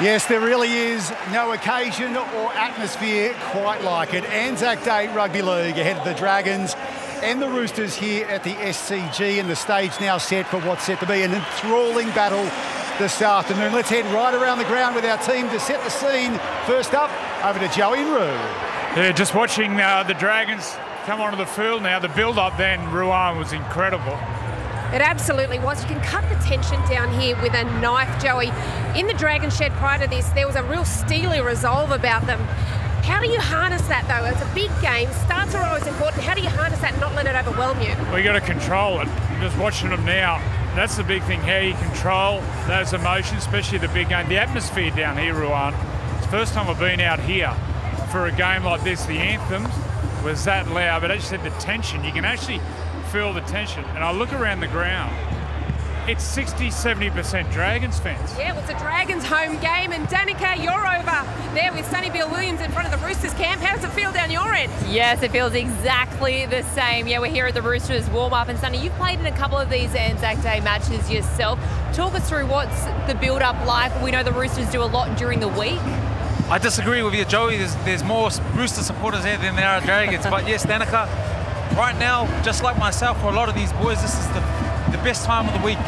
Yes, there really is no occasion or atmosphere quite like it. Anzac Day Rugby League ahead of the Dragons and the Roosters here at the SCG and the stage now set for what's set to be an enthralling battle this afternoon. Let's head right around the ground with our team to set the scene. First up, over to Joey Rue. Yeah, just watching uh, the Dragons come onto the field now. The build-up then, Ruan, was incredible. It absolutely was. You can cut the tension down here with a knife, Joey. In the Dragon Shed prior to this, there was a real steely resolve about them. How do you harness that though? It's a big game. Starts are always important. How do you harness that and not let it overwhelm you? Well, you got to control it. Just watching them now, that's the big thing. How you control those emotions, especially the big game. The atmosphere down here, Ruan. It's the first time I've been out here for a game like this. The anthems was that loud, but as you said, the tension. You can actually feel the tension. And I look around the ground, it's 60, 70% Dragons fans. Yeah, well, it's a Dragons home game, and Danica, you're over there with Sonny Bill Williams in front of the Roosters camp. How does it feel down your end? Yes, it feels exactly the same. Yeah, we're here at the Roosters warm up, and Sonny, you've played in a couple of these Anzac Day matches yourself. Talk us through what's the build up like. We know the Roosters do a lot during the week. I disagree with you, Joey. There's, there's more Rooster supporters there than there are Dragons. but yes, Danica, right now, just like myself, for a lot of these boys, this is the, the best time of the week.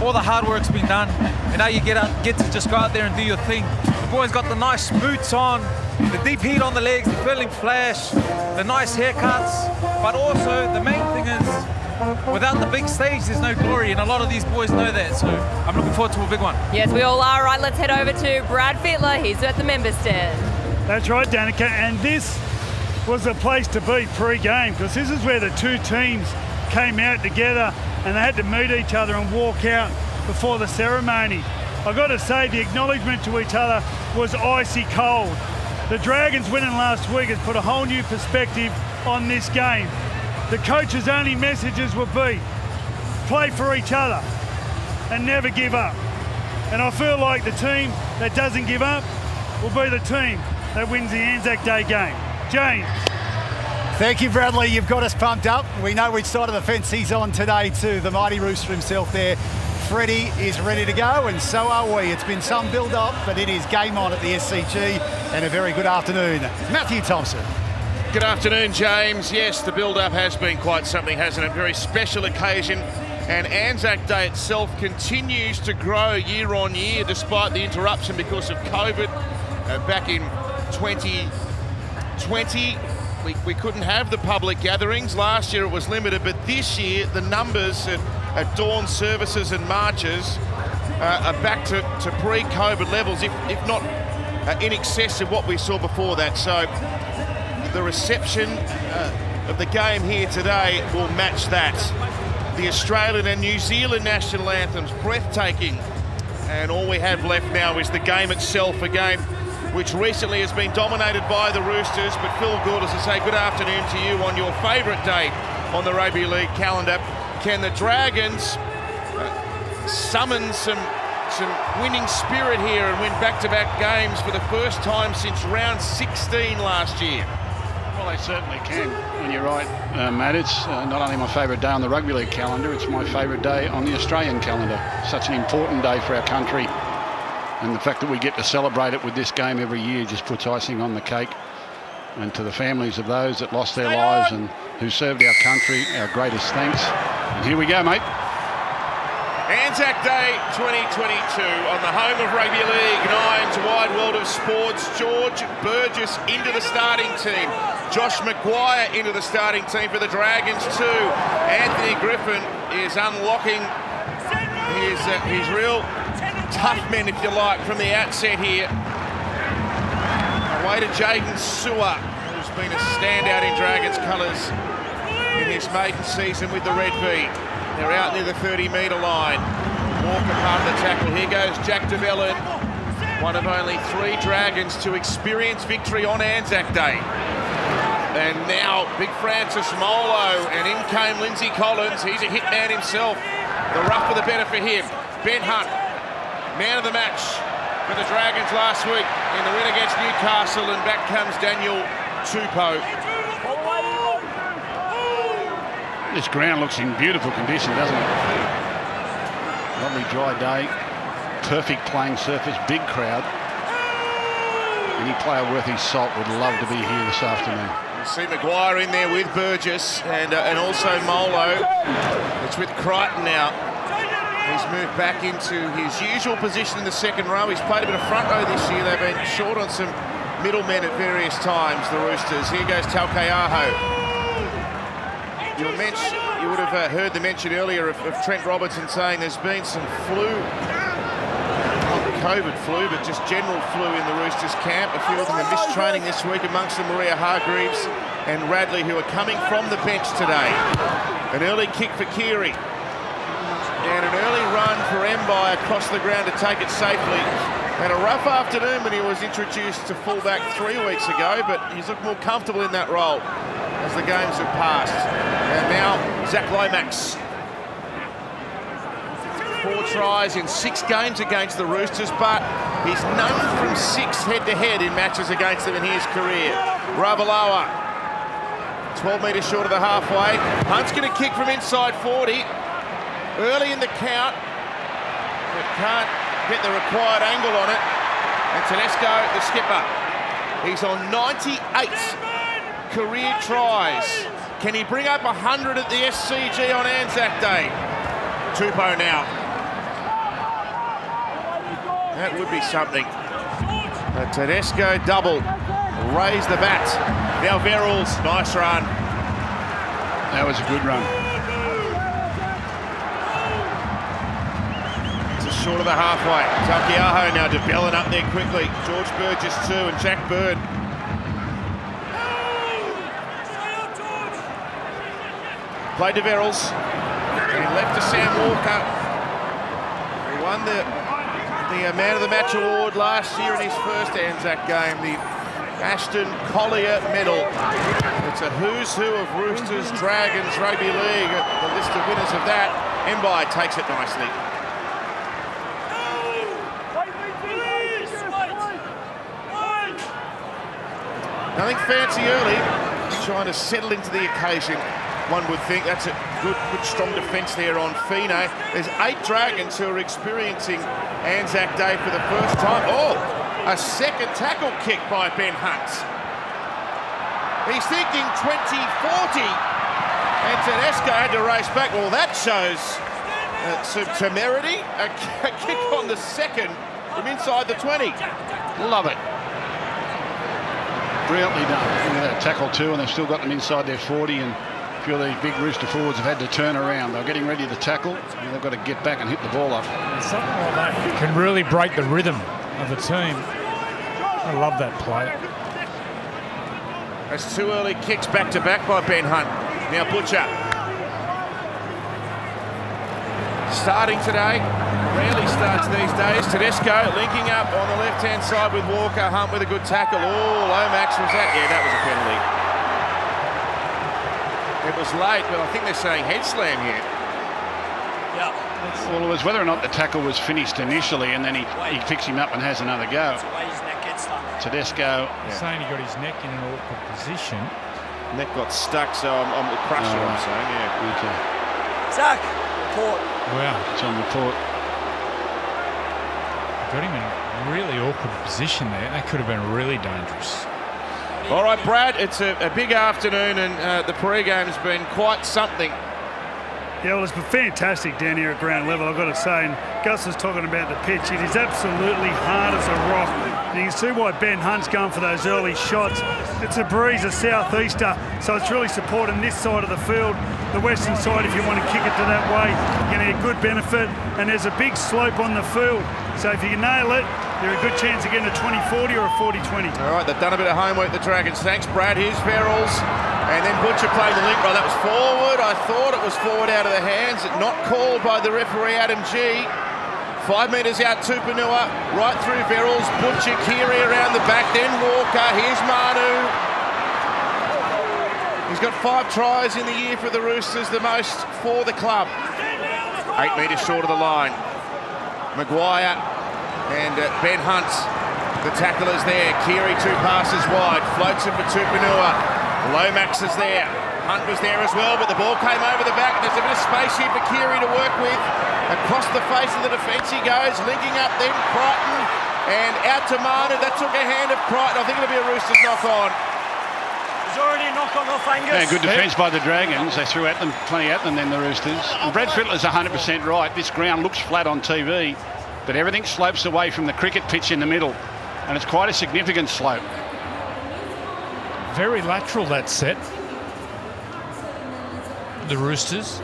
All the hard work's been done, and now you get out, get to just go out there and do your thing. The boys got the nice boots on, the deep heat on the legs, the filling flash, the nice haircuts, but also the main thing is without the big stage, there's no glory, and a lot of these boys know that. So I'm looking forward to a big one. Yes, we all are. Right, let's head over to Brad Fittler. He's at the members stand. That's right, Danica, and this was the place to be pre-game because this is where the two teams came out together and they had to meet each other and walk out before the ceremony. I've got to say the acknowledgement to each other was icy cold. The Dragons winning last week has put a whole new perspective on this game. The coach's only messages will be play for each other and never give up. And I feel like the team that doesn't give up will be the team that wins the Anzac Day game. James. Thank you, Bradley. You've got us pumped up. We know which side of the fence he's on today, too. The mighty rooster himself there. Freddie is ready to go, and so are we. It's been some build up, but it is game on at the SCG, and a very good afternoon. Matthew Thompson. Good afternoon, James. Yes, the build up has been quite something, hasn't it? Very special occasion. And Anzac Day itself continues to grow year on year despite the interruption because of COVID. Uh, back in 20, 20, we, we couldn't have the public gatherings. Last year it was limited, but this year the numbers at, at dawn services and marches uh, are back to, to pre-COVID levels, if, if not uh, in excess of what we saw before that. So the reception uh, of the game here today will match that. The Australian and New Zealand national anthems, breathtaking. And all we have left now is the game itself, a game which recently has been dominated by the Roosters. But Phil Gould, as I say, good afternoon to you on your favourite day on the Rugby League calendar. Can the Dragons uh, summon some some winning spirit here and win back-to-back games for the first time since round 16 last year? Well, they certainly can. And you're right, uh, Matt. It's uh, not only my favourite day on the rugby league calendar, it's my favourite day on the Australian calendar. Such an important day for our country. And the fact that we get to celebrate it with this game every year just puts icing on the cake. And to the families of those that lost their lives and who served our country, our greatest thanks. And here we go, mate. Anzac Day 2022 on the home of Rugby League Nine's wide world of sports. George Burgess into the starting team. Josh McGuire into the starting team for the Dragons too. Anthony Griffin is unlocking his, uh, his real tough men, if you like, from the outset here. Away to Jaydn Su'A, who's been a standout in Dragons colours in his maiden season with the Red V. They're out near the 30 metre line. Walker part of the tackle. Here goes Jack de Belin, one of only three Dragons to experience victory on Anzac Day. And now big Francis Molo, and in came Lindsay Collins. He's a hitman himself. The rougher the better for him. Ben Hunt, man of the match for the Dragons last week in the win against Newcastle, and back comes Daniel Tupou. This ground looks in beautiful condition, doesn't it? Lovely dry day, perfect playing surface, big crowd. any player worth his salt would love to be here this afternoon. You see McGuire in there with Burgess and, uh, and also Molo. It's with Crichton now. He's moved back into his usual position in the second row. He's played a bit of front row this year. They've been short on some middlemen at various times, the Roosters. Here goes Taukei'aho. You'll you would have uh, heard the mention earlier of, of Trent Robinson saying there's been some flu not COVID flu, but just general flu in the Roosters camp. A few of them have missed training this week, amongst them Waerea-Hargreaves and Radley, who are coming from the bench today. An early kick for Keary. And an early run for Mbye across the ground to take it safely. Had a rough afternoon when he was introduced to fullback three weeks ago, but he's looked more comfortable in that role as the games have passed. And now Zac Lomax four tries in six games against the Roosters, but he's none from six head-to-head -head in matches against them in his career. Ravalawa, 12 metres short of the halfway. Hunt's going to kick from inside 40. Early in the count, but can't get the required angle on it. And Tedesco, the skipper, he's on 98 career tries. Can he bring up 100 at the SCG on Anzac Day? Tupou now that would be something. A Tedesco double. Raise the bat. Now Verrills, nice run. That was a good run. Short of the halfway. Taukei'aho now to developing up there quickly. George Burgess too and Jack Bird. Played to Verrills. He left to Sam Walker. He won the the uh, Man of the Match award last year in his first Anzac game, the Ashton Collier Medal. It's a who's who of Roosters, Dragons, Rugby League, the list of winners of that. Mbye takes it nicely. Nothing fancy early, trying to settle into the occasion one would think. That's a good, good strong defence there on Fine. There's eight Dragons who are experiencing Anzac Day for the first time. Oh, a second tackle kick by Ben Hunt. He's thinking 2040. And Tedesco had to race back. Well, that shows uh, some temerity. A, a kick on the second from inside the 20. Love it. Brilliantly done. Look at that tackle too, and they've still got them inside their 40 and a few of these big Rooster forwards have had to turn around. They're getting ready to tackle, and they've got to get back and hit the ball up. Something like that can really break the rhythm of the team. I love that play. That's two early kicks back to back by Ben Hunt. Now Butcher. Starting today, rarely starts these days. Tedesco linking up on the left-hand side with Walker. Hunt with a good tackle. Oh, Lomax was that? Yeah, that was a penalty. It was late, but I think they're saying head slam here. Yeah. Well, it was whether or not the tackle was finished initially, and then he, he picks him up and has another go. Tedesco. Yeah. Saying he got his neck in an awkward position. Neck got stuck, so I'm, I'm crushed. oh, I'm saying, yeah. Okay. Zac, report. Wow. It's on report. Got him in a really awkward position there. That could have been really dangerous. All right, Brad, it's a, a big afternoon and uh, the pre-game's been quite something. Yeah, well, it's been fantastic down here at ground level, I've got to say. And Gus was talking about the pitch. It is absolutely hard as a rock. And you can see why Ben Hunt's going for those early shots. It's a breeze, a southeaster, so it's really supporting this side of the field. The western side, if you want to kick it to that way, you're going to get good benefit. And there's a big slope on the field. So if you can nail it, they're a good chance of getting a 20-40 or a 40-20. All right, they've done a bit of homework, the Dragons. Thanks, Brad. Here's Verrills. And then Butcher played the link right. That was forward. I thought it was forward out of the hands. Not called by the referee, Adam Gee. Five metres out, Tupouniua, Right through Verrills. Butcher, Keary around the back. Then Walker. Here's Manu. He's got five tries in the year for the Roosters, the most for the club. Eight metres short of the line. McGuire and uh, Ben Hunt, the tacklers there. Keary two passes wide, floats it for Tupouniua. Lomax is there. Hunt was there as well, but the ball came over the back. There's a bit of space here for Keary to work with. Across the face of the defence he goes, linking up then Crichton And out to Manu. That took a hand of Crichton. I think it'll be a Roosters knock on. There's already a knock on off Angus. Yeah, good defence by the Dragons. They threw at them, plenty at them, then the Roosters. And Brad Fittler's 100% right. This ground looks flat on TV, but everything slopes away from the cricket pitch in the middle. And it's quite a significant slope. Very lateral that set. The Roosters.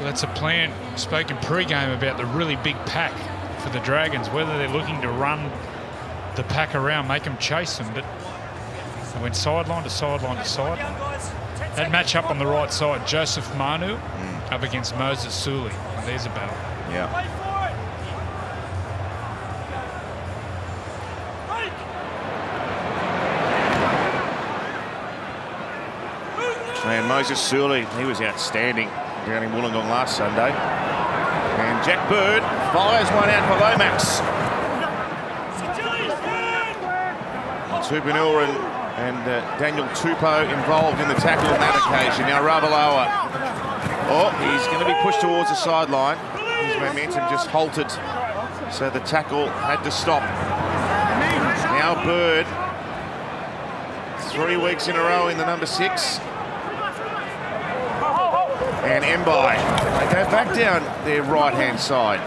That's a plan. Spoken pre-game about the really big pack for the Dragons, whether they're looking to run the pack around, make them chase them, but they went sideline to sideline to sideline. That match up on the right side, Joseph Manu mm. up against Moses Suli. There's a battle. Yeah. And Moses Suli, he was outstanding down in Wollongong last Sunday. And Jack Bird fires one out for Lomax. Tupouniua and, and uh, Daniel Tupou involved in the tackle on that occasion. Now Ravalawa. Oh, he's going to be pushed towards the sideline. His momentum just halted, so the tackle had to stop. Now Bird, three weeks in a row in the number six. And Mbye, they go back down their right-hand side.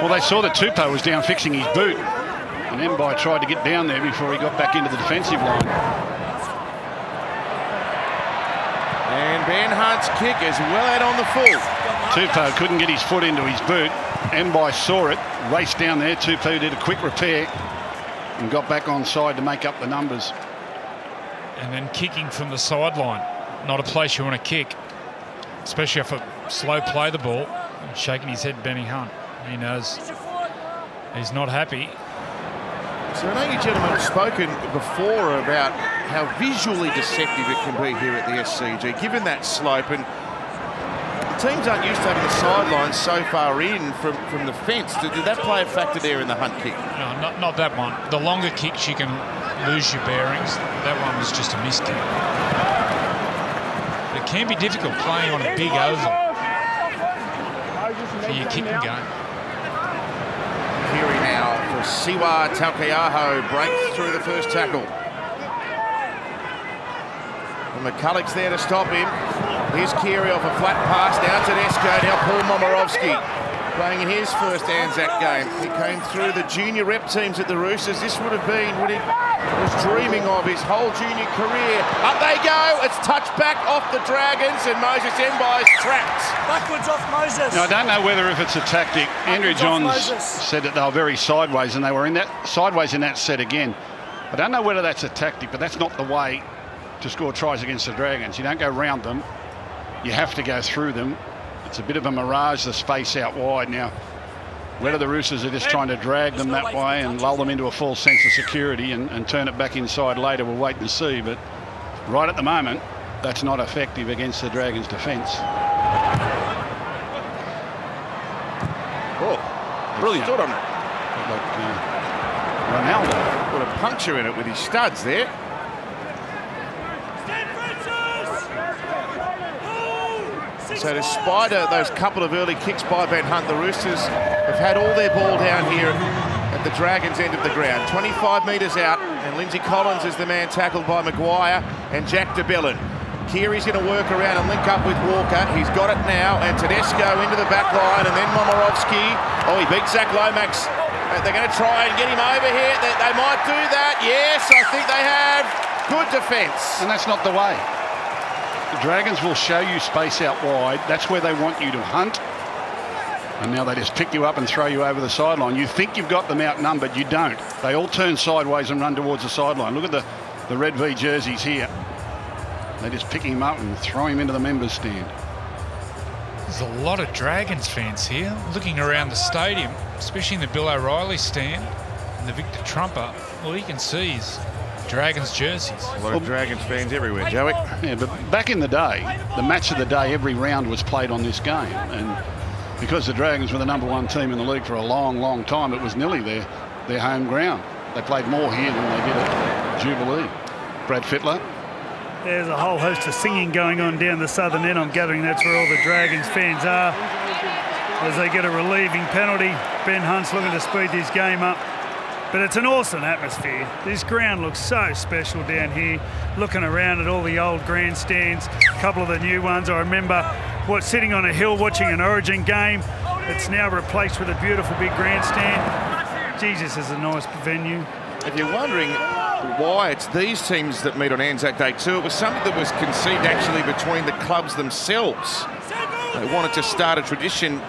Well, they saw that Tupou was down fixing his boot. And Mbye tried to get down there before he got back into the defensive line. And Ben Hunt's kick is well out on the full. Tupou couldn't get his foot into his boot. Mbye saw it, raced down there. Tupou did a quick repair and got back on side to make up the numbers. And then kicking from the sideline. Not a place you want to kick, especially if a slow play the ball. Shaking his head, Benny Hunt. He knows he's not happy. So I know you gentlemen have spoken before about how visually deceptive it can be here at the SCG, given that slope. And the teams aren't used to having the sidelines so far in from, from the fence. Did, did, that play a factor there in the Hunt kick? No, not, not that one. The longer kicks, you can lose your bearings. That one was just a miskick. It can be difficult playing on a big oval for your kicking game. Keary now for Siwa Taukei'aho. Breaks through the first tackle. And McCullough's there to stop him. Here's Keary off a flat pass. Now Tedesco. Now Paul Momirovski playing in his first Anzac game. He came through the junior rep teams at the Roosters. This would have been what he was dreaming of his whole junior career. Up they go. It's touched back off the Dragons and Moses Mbye is trapped. Backwards off Moses. Now, I don't know whether if it's a tactic. Andrew Johns said that they were very sideways and they were in that sideways in that set again. I don't know whether that's a tactic, but that's not the way to score tries against the Dragons. You don't go round them. You have to go through them. It's a bit of a mirage, the space out wide. Now, whether the Roosters are just trying to drag them that way and lull them into a false sense of security and, and turn it back inside later, we'll wait and see. But right at the moment, that's not effective against the Dragons' defence. Oh, brilliant. Stood on it. Like uh, Ronaldo. Put a puncture in it with his studs there. So despite those couple of early kicks by Ben Hunt, the Roosters have had all their ball down here at the Dragons' end of the ground. 25 metres out, and Lindsay Collins is the man tackled by McGuire and Jack de Belin. Keary's going to work around and link up with Walker. He's got it now, and Tedesco into the back line, and then Momirovski. Oh, he beat Zac Lomax. Uh, they're going to try and get him over here. They, they might do that. Yes, I think they have. Good defence. And that's not the way. Dragons will show you space out wide. That's where they want you to hunt. And now they just pick you up and throw you over the sideline. You think you've got them outnumbered. You don't. They all turn sideways and run towards the sideline. Look at the, the red V jerseys here. They just pick him up and throw him into the members' stand. There's a lot of Dragons fans here looking around the stadium, especially in the Bill O'Reilly stand and the Victor Trumper. All you can see is Dragons jerseys. A lot of Dragons fans everywhere, Joey. Yeah, but back in the day, the match of the day, every round was played on this game. And because the Dragons were the number one team in the league for a long, long time, it was nearly their, their home ground. They played more here than they did at Jubilee. Brad Fittler. There's a whole host of singing going on down the southern end. I'm gathering that's where all the Dragons fans are. As they get a relieving penalty, Ben Hunt's looking to speed this game up. But it's an awesome atmosphere. This ground looks so special down here. Looking around at all the old grandstands, a couple of the new ones. I remember what sitting on a hill watching an Origin game. It's now replaced with a beautiful big grandstand. Jesus, is a nice venue. If you're wondering why it's these teams that meet on Anzac Day too, it was something that was conceived actually between the clubs themselves. They wanted to start a tradition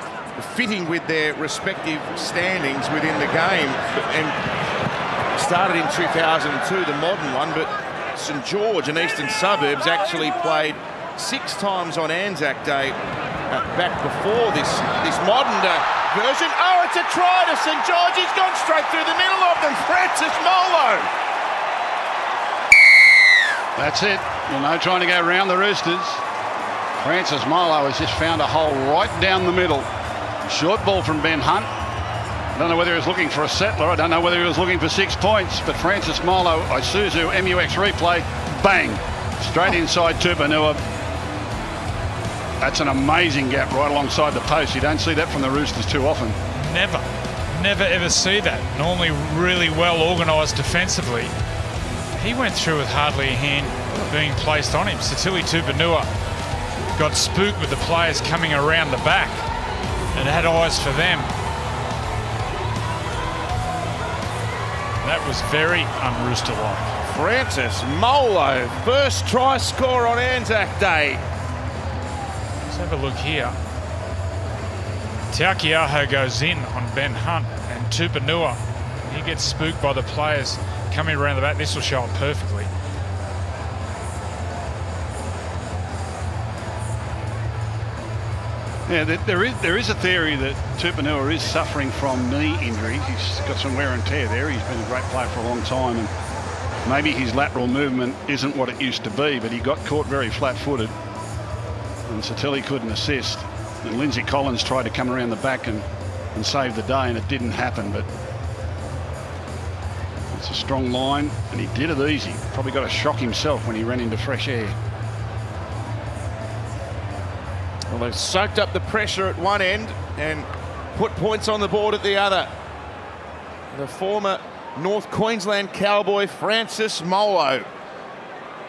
fitting with their respective standings within the game and started in 2002, the modern one, but St George and Eastern Suburbs actually played six times on Anzac Day uh, back before this, this modern uh, version. Oh, it's a try to St George. He's gone straight through the middle of them. Francis Molo. That's it. Well, no trying to go round the Roosters. Francis Molo has just found a hole right down the middle. Short ball from Ben Hunt. I don't know whether he was looking for a settler. I don't know whether he was looking for six points. But Francis Molo, Isuzu MUX replay, bang, straight inside Tupouniua. That's an amazing gap right alongside the post. You don't see that from the Roosters too often. Never, never ever see that. Normally really well organised defensively. He went through with hardly a hand being placed on him. Sitili Tupouniua got spooked with the players coming around the back and had eyes for them. That was very un-Rooster-like. Francis Molo, first try score on Anzac Day. Let's have a look here. Taukei'aho goes in on Ben Hunt and Tupouniua. He gets spooked by the players coming around the back. This will show up perfectly. Yeah, there is there is a theory that Tupouniua is suffering from knee injuries. He's got some wear and tear there. He's been a great player for a long time, and maybe his lateral movement isn't what it used to be. But he got caught very flat-footed, and Sitili couldn't assist. And Lindsay Collins tried to come around the back and and save the day, and it didn't happen. But it's a strong line, and he did it easy. Probably got a shock himself when he ran into fresh air. Well, they've soaked up the pressure at one end and put points on the board at the other. The former North Queensland cowboy Francis Molo.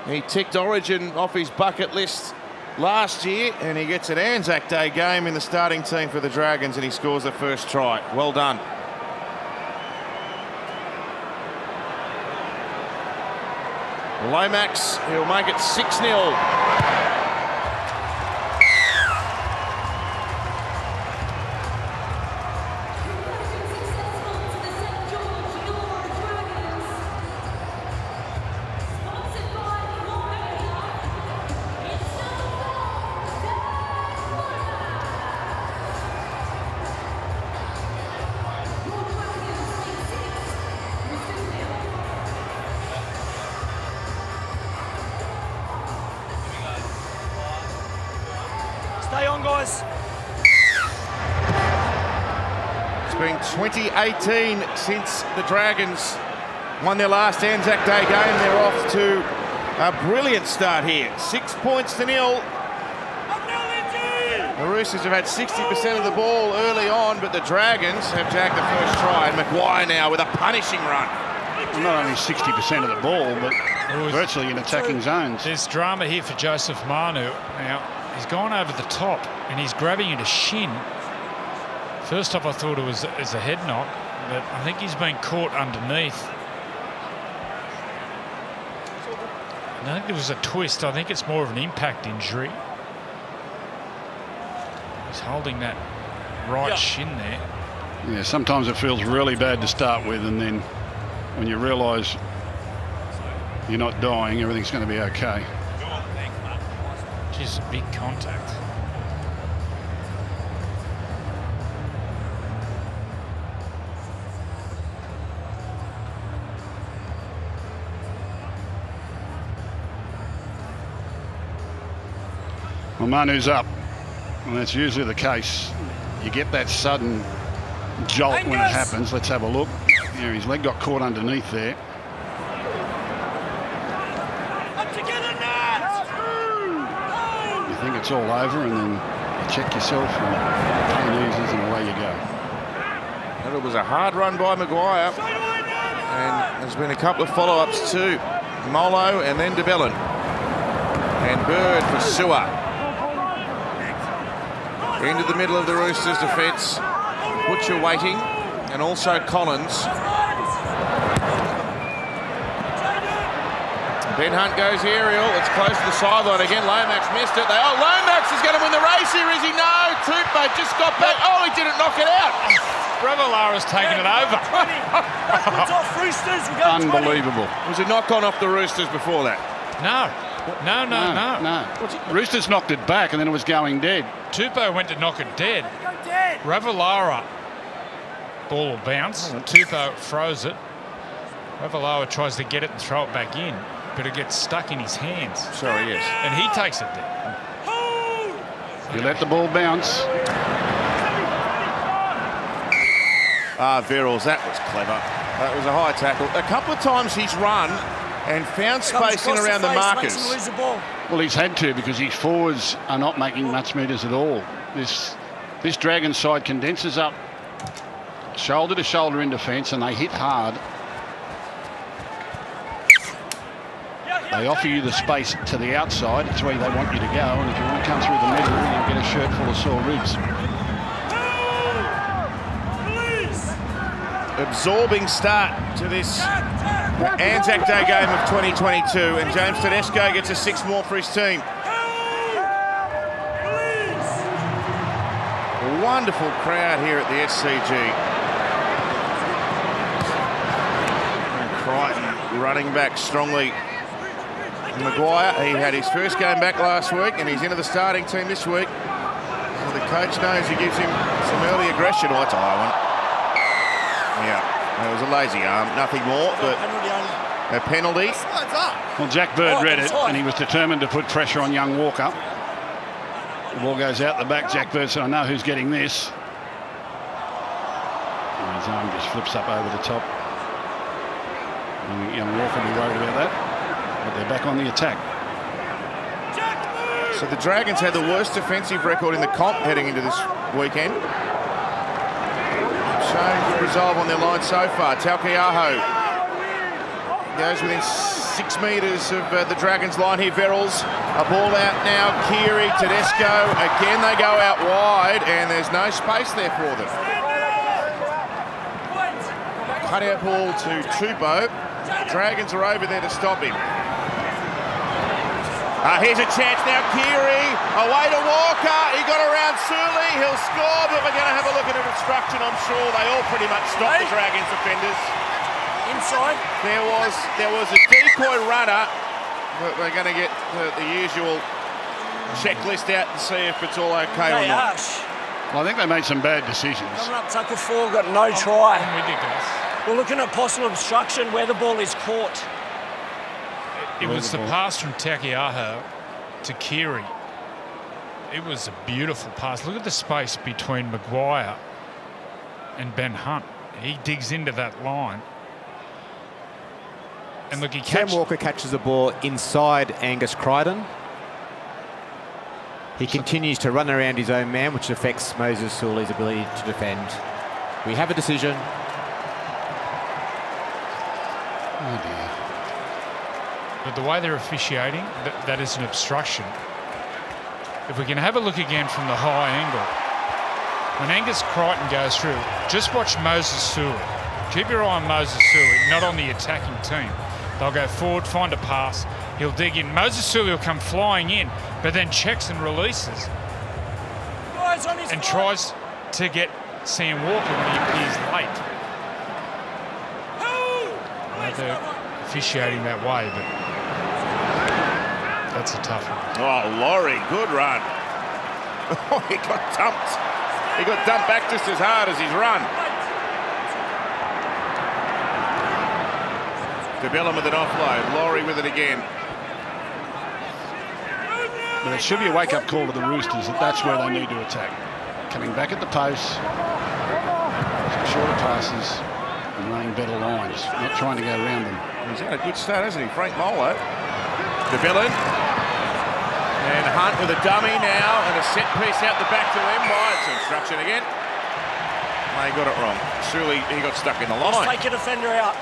He ticked Origin off his bucket list last year and he gets an Anzac Day game in the starting team for the Dragons and he scores the first try. Well done. Lomax, he'll make it 6-0. On, guys. It's been 2018 since the Dragons won their last Anzac Day game. They're off to a brilliant start here. Six points to nil. The Roosters have had 60% of the ball early on, but the Dragons have jagged the first try. And McGuire now with a punishing run. Not only 60% of the ball, but virtually in attacking zones. There's drama here for Joseph Manu. Now, he's gone over the top and he's grabbing into shin. First off, I thought it was as a head knock, but I think he's been caught underneath. I don't think it was a twist. I think it's more of an impact injury. He's holding that right Yeah. shin there. Yeah, sometimes it feels really bad to start with, and then when you realise you're not dying, everything's going to be okay. Just a big contact. Well, Manu's up, and that's usually the case. You get that sudden jolt when it happens. Let's have a look. Yeah, his leg got caught underneath there. Up together, Nats! You think it's all over, and then you check yourself, and pain eases, and away you go. And it was a hard run by McGuire. And there's been a couple of follow-ups too. Molo and then de Belin. And Bird for Su'A. Into the middle of the Roosters defence. Butcher waiting. And also Collins. Ben Hunt goes aerial. It's close to the sideline again. Lomax missed it. They, oh, Lomax is going to win the race here, is he? No. Tupou just got back. Oh, he didn't knock it out. Ravalawa's taken it over. Unbelievable. Was it not gone off the Roosters before that? No. No, no, no. no. Roosters knocked it back and then it was going dead. Tupou went to knock it dead. Ravalawa, ball will bounce. Tupou throws it. Ravalawa tries to get it and throw it back in, but it gets stuck in his hands. Sorry, yes. And he takes it dead. You let the ball bounce. Ah, Verrills, that was clever. That was a high tackle. A couple of times he's run and found space in around the markers. Well, he's had to because his forwards are not making much metres at all. This this Dragon side condenses up shoulder to shoulder in defence and they hit hard. They offer you the space to the outside. It's where they want you to go. And if you want to come through the middle, you'll get a shirt full of sore ribs. Absorbing start to this Anzac Day game of 2022. And James Tedesco gets a six more for his team. Wonderful crowd here at the SCG. Crichton running back strongly McGuire, he had his first game back last week and he's into the starting team this week. Well, the coach knows he gives him some early aggression. Oh, that's a high one. Yeah, it was a lazy arm, nothing more, but a penalty. Well, Jack Bird oh, read it and he was determined to put pressure on young Walker. The ball goes out the back. Jack Bird said, I know who's getting this. And his arm just flips up over the top. And young Walker will be worried about that. But they're back on the attack. So the Dragons had the worst defensive record in the comp heading into this weekend. Showing good resolve on their line so far. Taukei'aho goes within six metres of uh, the Dragons line here. Verrills, a ball out now. Keary, Tedesco, again they go out wide and there's no space there for them. Cut out ball to Tupou. Dragons are over there to stop him. Uh, here's a chance now, Keary, away to Walker, he got around Suli, he'll score, but we're going to have a look at an obstruction, I'm sure. They all pretty much stopped the Dragons defenders. Inside. There was there was a decoy runner, but we're going to get the, the usual checklist out and see if it's all okay or They not. harsh. Well, I think they made some bad decisions. Coming up, Tucker four, got no try. Ridiculous. We're looking at possible obstruction where the ball is caught. It was the pass from Taukei'aho to Keary. It was a beautiful pass. Look at the space between McGuire and Ben Hunt. He digs into that line. And look, he Cam catches. Walker catches the ball inside Angus Crichton. He continues to run around his own man, which affects Moses Suli's ability to defend. We have a decision. Oh dear. But the way they're officiating, that, that is an obstruction. If we can have a look again from the high angle, when Angus Crichton goes through, just watch Moses Suli. Keep your eye on Moses Suli, not on the attacking team. They'll go forward, find a pass, he'll dig in. Moses Suli will come flying in, but then checks and releases and tries to get Sam Walker when he appears late. They're officiating that way, but that's a tough one. Oh, Lawrie, good run. Oh, he got dumped. He got dumped back just as hard as his run. De Belin with an offload. Lawrie with it again. But it should be a wake-up call to the Roosters that that's where they need to attack. Coming back at the post, some shorter passes and running better lines, not trying to go around them. He's had a good start, hasn't he? Frank Molo. De Belin. And Hunt with a dummy now and a set piece out the back to Mbye. It's obstruction again. They got it wrong. Surely he got stuck in the Let's take a defender out.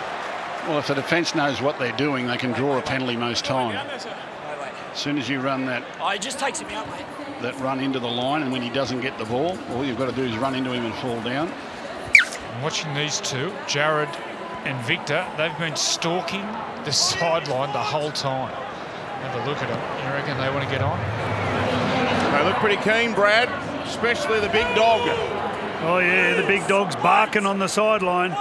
Well, if the defence knows what they're doing, they can draw a penalty most time. As soon as you run that Oh, he just takes him out, mate. that run into the line, and when he doesn't get the ball, all you've got to do is run into him and fall down. I'm watching these two, Jared and Victor, they've been stalking the sideline the whole time. Have a look at them. You reckon they want to get on? They look pretty keen, Brad, especially the big dog. Oh, yeah, the big dog's barking on the sideline.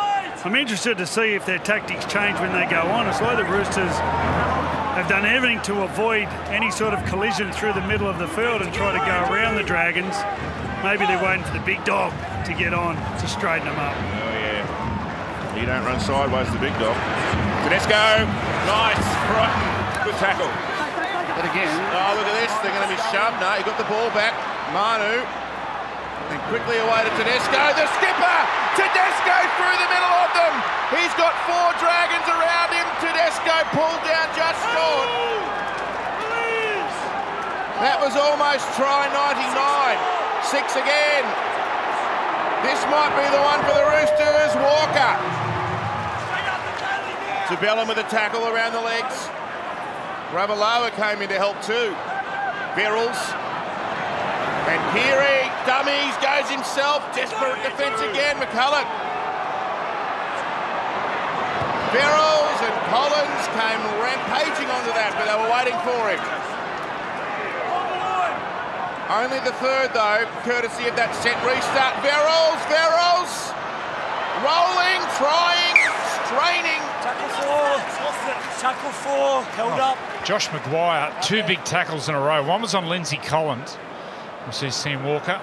I'm interested to see if their tactics change when they go on. It's like the Roosters have done everything to avoid any sort of collision through the middle of the field and try to go around the Dragons. Maybe they're waiting for the big dog to get on to straighten them up. Oh, yeah. You don't run sideways, the big dog. Tedesco, nice, Crichton, good tackle. But again, Oh, look at this, they're going to be shoved. No, he got the ball back. Manu, and quickly away to Tedesco. The skipper, Tedesco through the middle of them. He's got four Dragons around him. Tedesco pulled down just short. That was almost try 99. Six again. This might be the one for the Roosters. Walker. Zabellin with a tackle around the legs. Ravalawa came in to help too. Verrills. And Keary, dummies, goes himself. Desperate defence again. McCullough. Verrills and Collins came rampaging onto that, but they were waiting for him. Only the third, though, courtesy of that set restart. Verrills, Verrills, rolling, trying, straining. Tackle four. Tackle four. Held oh, up. Josh McGuire, two big tackles in a row. One was on Lindsay Collins. We see Sam Walker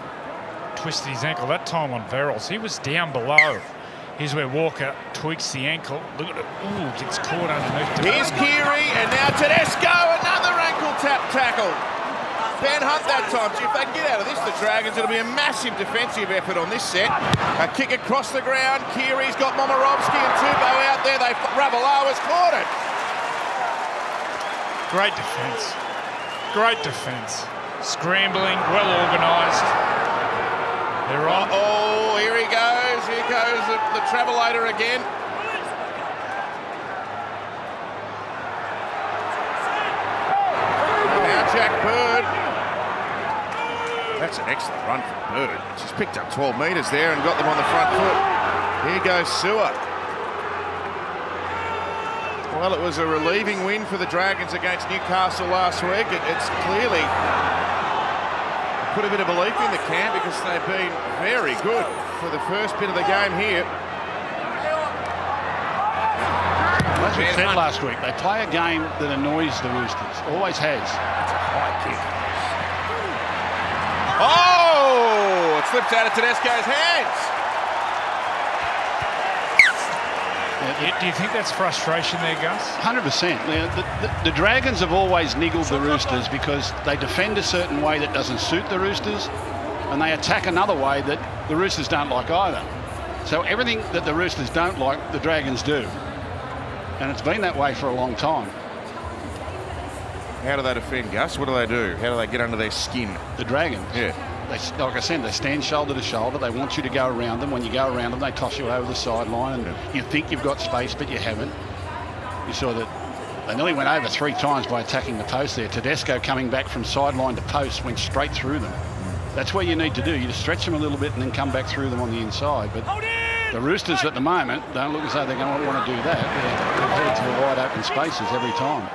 twisted his ankle, that time on Verrills. He was down below. Here's where Walker tweaks the ankle. Look at it. Ooh, gets caught underneath. Here's Keary, and now Tedesco, another ankle tap tackle. Ben Hunt that time. Gee, if they can get out of this, the Dragons, it'll be a massive defensive effort on this set. A kick across the ground. Keary's got Momirovski and Tupou out there. They Ravalawa's caught it. Great defence. Great defence. Scrambling, well organised. They're on. Oh, here he goes. Here goes the, the Travelator again. Now Jack Bird. That's an excellent run from Bird. She's picked up 12 metres there and got them on the front foot. Here goes Su'A. Well, it was a relieving win for the Dragons against Newcastle last week. It, it's clearly put a bit of belief in the camp because they've been very good for the first bit of the game here. as we said last week, they play a game that annoys the Roosters. Always has. High kick. Oh! It slips out of Tedesco's hands. Do you think that's frustration there, Gus? 100%. Now, the, the, the Dragons have always niggled the Roosters because they defend a certain way that doesn't suit the Roosters and they attack another way that the Roosters don't like either. So everything that the Roosters don't like, the Dragons do. And it's been that way for a long time. How do they defend, Gus? What do they do? How do they get under their skin? The Dragons. Yeah. They, like I said, they stand shoulder to shoulder. They want you to go around them. When you go around them, they toss you over the sideline, and you think you've got space, but you haven't. You saw that they nearly went over three times by attacking the post there. Tedesco coming back from sideline to post went straight through them. That's what you need to do. You just stretch them a little bit and then come back through them on the inside. But the Roosters at the moment don't look as though they're going to want to do that. They're headed to the wide open spaces every time.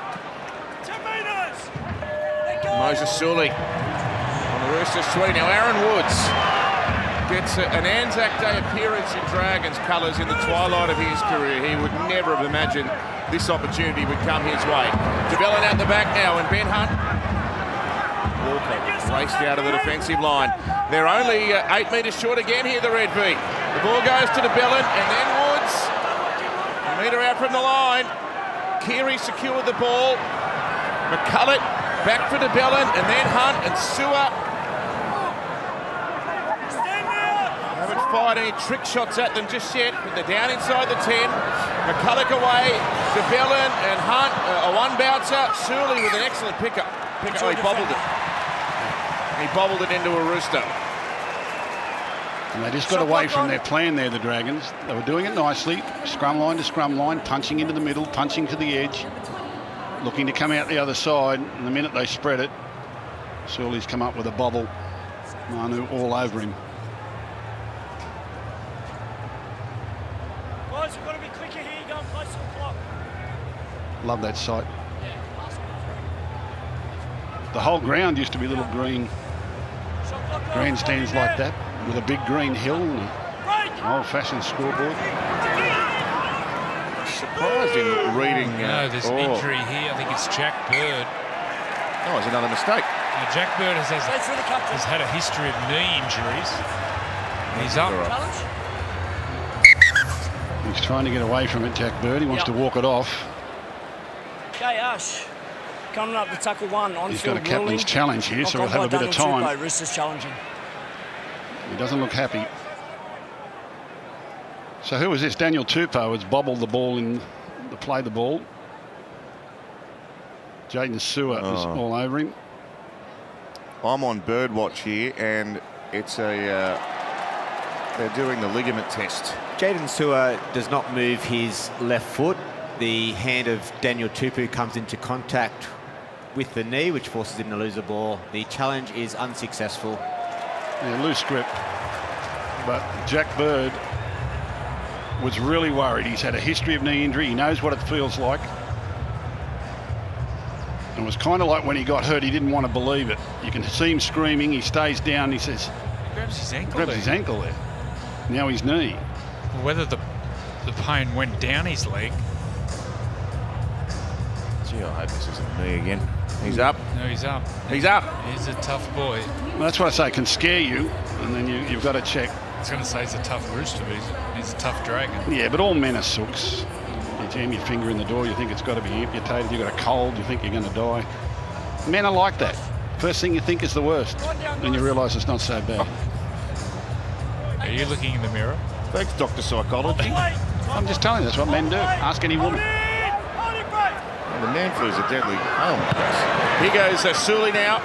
Moses Suli Roosters 20. Now Aaron Woods gets a- an Anzac Day appearance in Dragons colours in the twilight of his career. He would never have imagined this opportunity would come his way. De Belin out the back now and Ben Hunt. Walker raced out of the defensive line. They're only uh, eight metres short again here, the Red V. The ball goes to de Belin and then Woods. A metre out from the line. Keary secured the ball. McCullough back for de Belin and then Hunt and Su'A. Fired any trick shots at them just yet, but they're down inside the 10. McCullough away, de Belin and Hunt, uh, a one bouncer. Suli with an excellent pickup. Pick oh, he bobbled it. He bobbled it into a rooster. And they just got away from their plan there, the Dragons. They were doing it nicely, scrum line to scrum line, punching into the middle, punching to the edge, looking to come out the other side. And the minute they spread it, Sewell's come up with a bobble. Manu all over him. Guys, we've got to be quicker here. You're going close to the clock. Love that sight. The whole ground used to be little green grandstands like that with a big green hill and an old-fashioned scoreboard. Surprised in reading. No, uh, there's an oh. injury here. I think it's Jack Bird. Oh, it's another mistake. Now, Jack Bird has, has, Straight through the captain. has had a history of knee injuries. He's up. He's trying to get away from it, Jack Bird. He wants Yep. to walk it off. Okay, Ash. Coming up to tackle one on He's got a captain's challenge here, so he'll have a bit of time. Roosters challenging. He doesn't look happy. So who was this? Daniel Tupou has bobbled the ball in to play the ball. Jaydn Su'A is Oh. all over him. I'm on bird watch here, and it's a. Uh, they're doing the ligament test. Jaydn Su'A does not move his left foot. The hand of Daniel Tupou comes into contact with the knee, which forces him to lose the ball. The challenge is unsuccessful. Yeah, loose grip. But Jack Bird was really worried. He's had a history of knee injury. He knows what it feels like. It was kind of like when he got hurt, he didn't want to believe it. You can see him screaming. He stays down. He says, He grabs his ankle grabs there. his ankle there. Now his knee. Whether the the pain went down his leg. Gee, I hope this isn't me again. He's up. No, he's up. He's up. He's a tough boy. Well, that's what I say, can scare you, and then you, you've got to check. I was going to say he's a tough rooster, but he's a, he's a tough dragon. Yeah, but all men are sooks. You jam your finger in the door, you think it's got to be amputated. You've got a cold, you think you're going to die. Men are like that. First thing you think is the worst, then you realise it's not so bad. Are you looking in the mirror? Thanks, Dr. Psychology. I'm just telling you, that's what men do. Ask any woman. The man flu is a deadly. Oh my gosh. Here goes Suli now.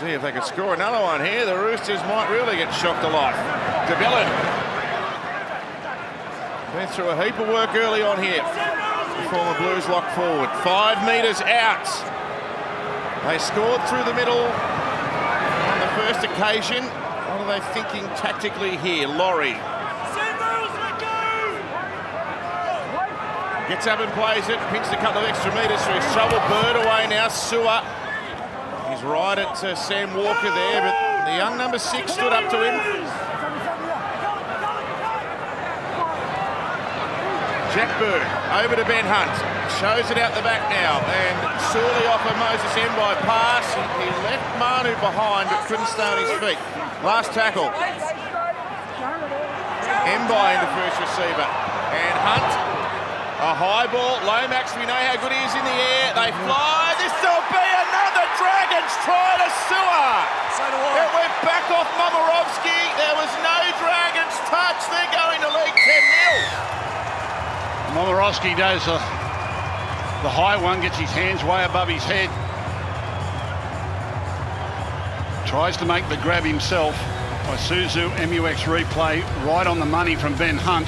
See if they can score another one here. The Roosters might really get shocked a alive. De Belin. Went through a heap of work early on here. The former Blues lock forward. Five metres out. They scored through the middle on the first occasion. What are they thinking tactically here? Lawrie Gets up and plays it, pinches a couple of extra metres through his trouble. Bird away now, Su'A. He's right at uh, Sam Walker there, but the young number six stood up to him. Jack Bird over to Ben Hunt. Shows it out the back now, and Suli off of Moses Mbye pass. He left Manu behind, but couldn't stay on his feet. Last tackle. Mbye the first receiver. And Hunt a high ball. Lomax, we know how good he is in the air. They fly. This will be another Dragons try to Su'A. So do It I. went back off Momirovski. There was no Dragons touch. They're going to lead 10 0. Momirovski does the, the high one, gets his hands way above his head. Tries to make the grab himself by Suzu MUX replay right on the money from Ben Hunt.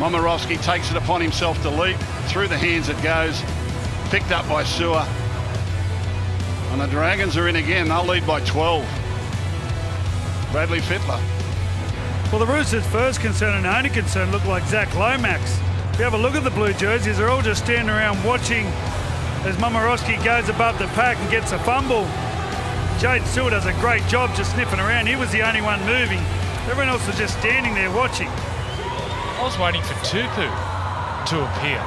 Momirovski takes it upon himself to leap. Through the hands it goes. Picked up by Su'A. And the Dragons are in again. They'll lead by 12. Bradley Fittler. Well, the Roosters' first concern and only concern looked like Zac Lomax. If you have a look at the blue jerseys, they're all just standing around watching as Momirovski goes above the pack and gets a fumble. Jaydn Su'A does a great job just sniffing around. He was the only one moving. Everyone else was just standing there watching. I was waiting for Tupou to appear.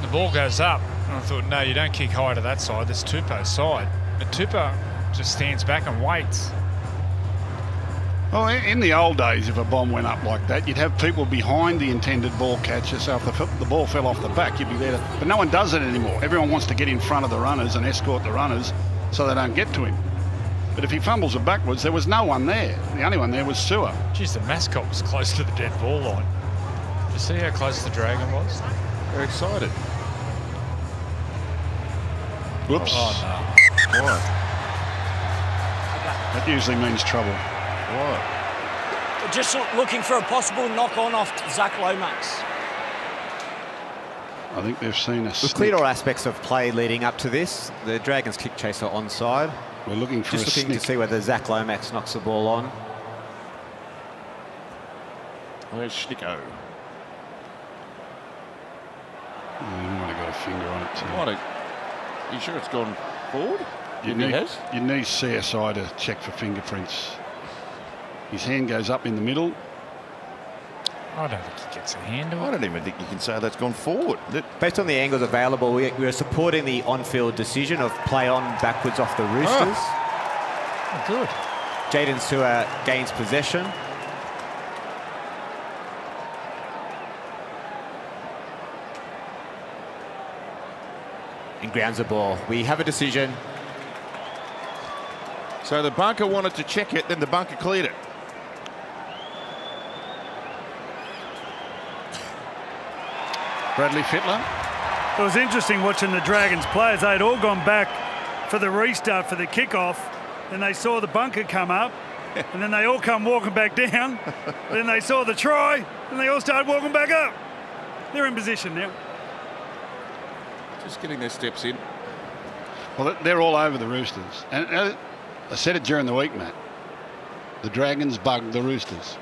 The ball goes up, and I thought, no, you don't kick high to that side. That's Tupou's side. But Tupou just stands back and waits. Well, in the old days, if a bomb went up like that, you'd have people behind the intended ball catcher. So if the, the ball fell off the back, you'd be there. To, but no one does it anymore. Everyone wants to get in front of the runners and escort the runners so they don't get to him. But if he fumbles it backwards, there was no one there. The only one there was Su'A. Geez, the mascot was close to the dead ball line. Did you see how close the dragon was? They're excited. Whoops. Oh, no. Why? That usually means trouble. Why? Just looking for a possible knock on off Zac Lomax. I think they've seen us. We've cleared all aspects of play leading up to this. The Dragons kick chaser onside. We're looking for Just a looking snick. to see whether Zac Lomax knocks the ball on. Where's Snicko? Yeah, he might have got a finger on it too. What? A, you sure it's gone forward? You You need, it has? you need CSI to check for fingerprints. His hand goes up in the middle. I don't think he gets a hand I on it. don't even think you can say that's gone forward. Based on the angles available, we, we are supporting the on-field decision of play on backwards off the Roosters. Ah. Oh, good. Jaydn Su'A gains possession. And grounds the ball. We have a decision. So the bunker wanted to check it, then the bunker cleared it. Bradley Fittler. It was interesting watching the Dragons players. They had all gone back for the restart for the kickoff. Then they saw the bunker come up. and then they all come walking back down. then they saw the try. And they all started walking back up. They're in position now. Just getting their steps in. Well, they're all over the Roosters. And uh, I said it during the week, Matt. The Dragons bugged the Roosters.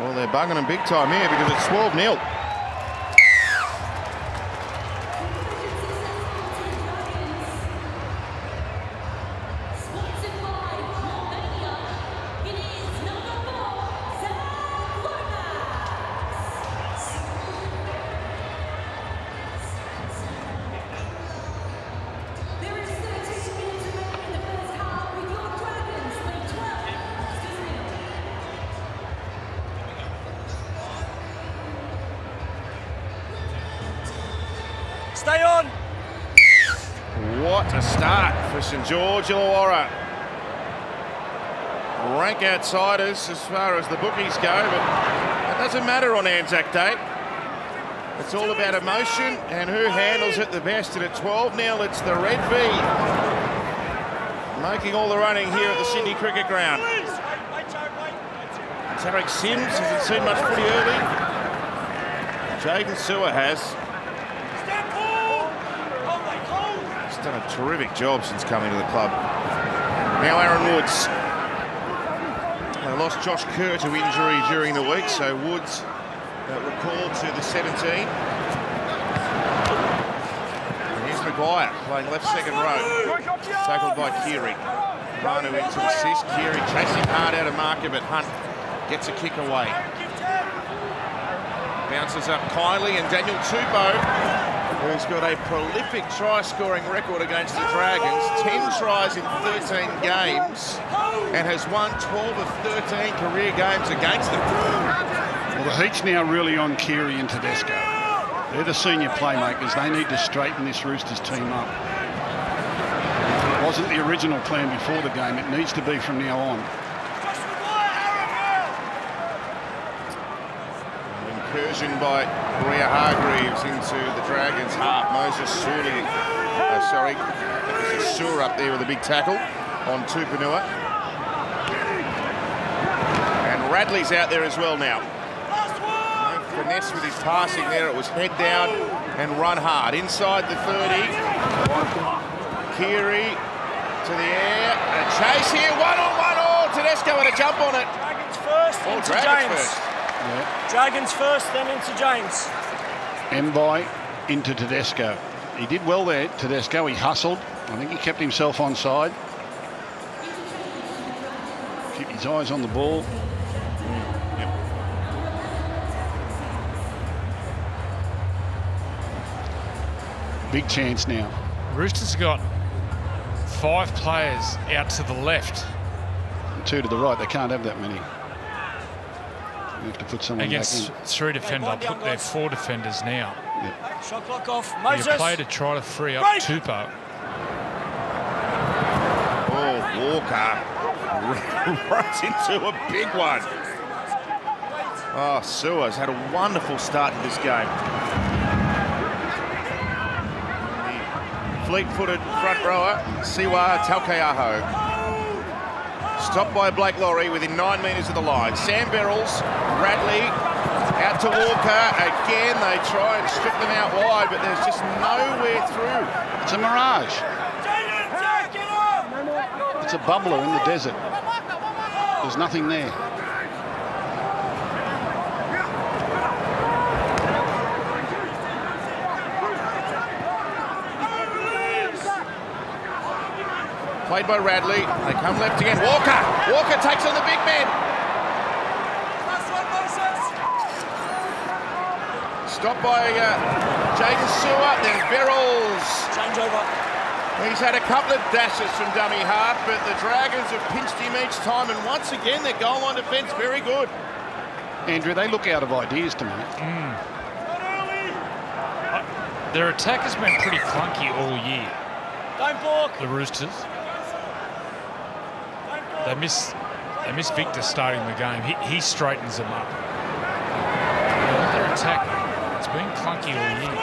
Well, they're bugging them big time here because it's 12 0. A start for St George Illawarra. Rank outsiders as far as the bookies go, but that doesn't matter on Anzac Day. It's all about emotion and who handles it the best. And at 12 0, it's the Red V making all the running here at the Sydney Cricket Ground. Tariq Sims hasn't seen much pretty early. Jaydn Su'A has. He's done a terrific job since coming to the club. Now Aaron Woods. They lost Josh Kerr to injury during the week, so Woods uh, recalled to the 17. And here's McGuire playing left second row. Tackled by Keary. Manu in to assist. Keary chasing hard out of marker, but Hunt gets a kick away. Bounces up Kylie and Daniel Tupou, who's got a prolific try-scoring record against the Dragons. 10 tries in 13 games and has won 12 of 13 career games against them. Well, the heat's now really on Keary and Tedesco. They're the senior playmakers. They need to straighten this Roosters team up. It wasn't the original plan before the game. It needs to be from now on. By Waerea-Hargreaves into the Dragons half. Moses Suli, uh, sorry, it was a Sur up there with a big tackle on Tupouniua. And Radley's out there as well now. No finesse with his passing there. It was head down and run hard. Inside the 30. Keary to the air. A chase here. One on one all. Tedesco with a jump on it. Dragons first, Oh, Dragons James. first. Dragons first, then into James. Mbye into Tedesco. He did well there, Tedesco. He hustled. I think he kept himself on side. Keep his eyes on the ball. Big chance now. Roosters have got five players out to the left Two to the right. They can't have that many. You have to put someone against back three defenders. I'll put their four defenders now. Shot clock off. You play to try to free up Break. Tupou. Oh, Walker runs into a big one. Oh, Suarez had a wonderful start to this game. fleet-footed front rower, Siua Taukei'aho. Stopped by Blake Lawrie within nine metres of the line. Sam Verrills, Radley, out to Walker. Again, they try and strip them out wide, but there's just nowhere through. It's a mirage. It's a bubbler in the desert. There's nothing there. Played by Radley. They come left again. Walker. Walker takes on the big man. Stopped by uh, Jaydn Su'A. Then Verrills. Change over. He's had a couple of dashes from dummy half, but the Dragons have pinched him each time. And once again, their goal line defence very good. Andrew, they look out of ideas to me. Their attack has been pretty clunky all year. Don't balk. The Roosters. They miss they miss Victor starting the game. He, he straightens them up. Their attack, it's been clunky all year.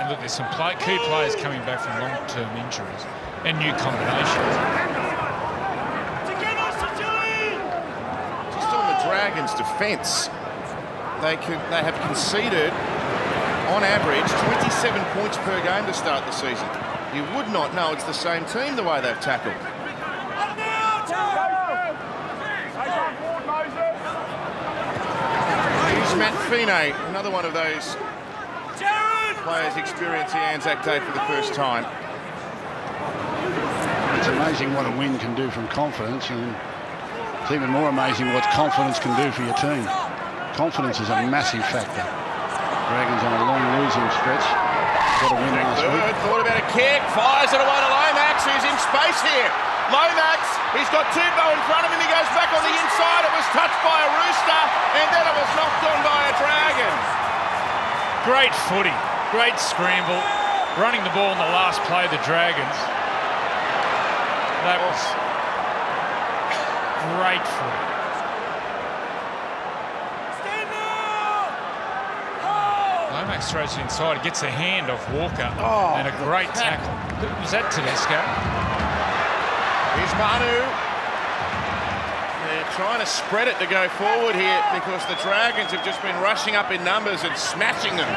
And look, there's some play, key players coming back from long-term injuries and new combinations. Just on the Dragons' defence, they they have conceded, on average, 27 points per game to start the season. You would not know it's the same team the way they've tackled. Here's Matt Fine, another one of those players experiencing Anzac Day for the first time. It's amazing what a win can do from confidence, and it's even more amazing what confidence can do for your team. Confidence is a massive factor. Dragons on a long losing stretch. Got a win last week. thought about a kick, fires it away to Lomax, who's in space here. Lomax, he's got Tupou in front of him, he goes back on the inside, it was touched by a Rooster, and then it was knocked on by a Dragon. Great footy, great scramble, running the ball in the last play of the Dragons. That was great footy. Lomax throws it inside, gets a hand off Walker, Oh, and a great tackle. Was that Tedesco? They're trying to spread it to go forward here because the Dragons have just been rushing up in numbers and smashing them.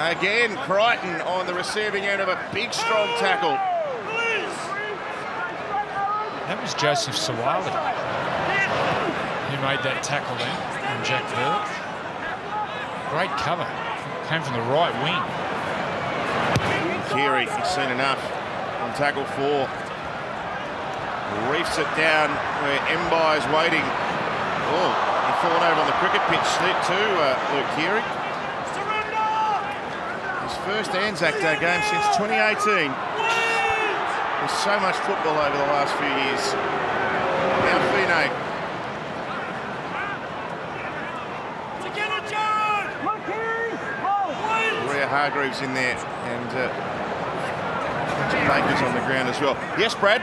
Again, Crichton on the receiving end of a big, strong tackle. That was Joseph Suaalii who made that tackle then from Jack Bird. Great cover. Came from the right wing. Keary, he's seen enough on tackle four. Reefs it down where Mbye is waiting. Oh, he's fallen over on the cricket pitch too, uh, Luke Keary. His first Anzac Day game since 2018. There's so much football over the last few years. Now Fine. Hargreaves in there and uh, Baker's on the ground as well. Yes, Brad?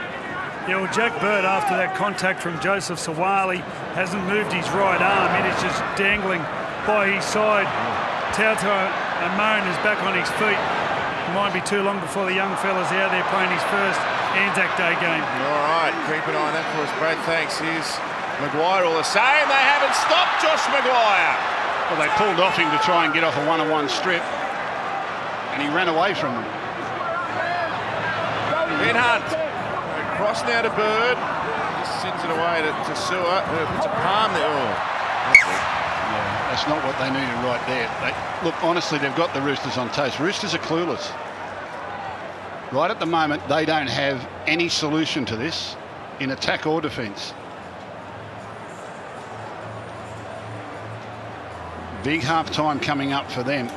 Yeah, well, Jack Bird, after that contact from Joseph Suaalii, hasn't moved his right arm. It is just dangling by his side. Talatau Amone is back on his feet. It might be too long before the young fella's out there playing his first Anzac Day game. All right, keep an eye on that for us, Brad. Thanks. Here's McGuire all the same. They haven't stopped Josh McGuire. Well, they pulled off him to try and get off a one-on-one strip, and he ran away from them. Ben Hunt. Cross now to Bird. Just sends it away to, to Su'A. Uh, puts a palm there. Oh, that's. Yeah, that's not what they needed right there. They, look, honestly, they've got the Roosters on toast. Roosters are clueless. Right at the moment, they don't have any solution to this in attack or defence. Big half time coming up for them.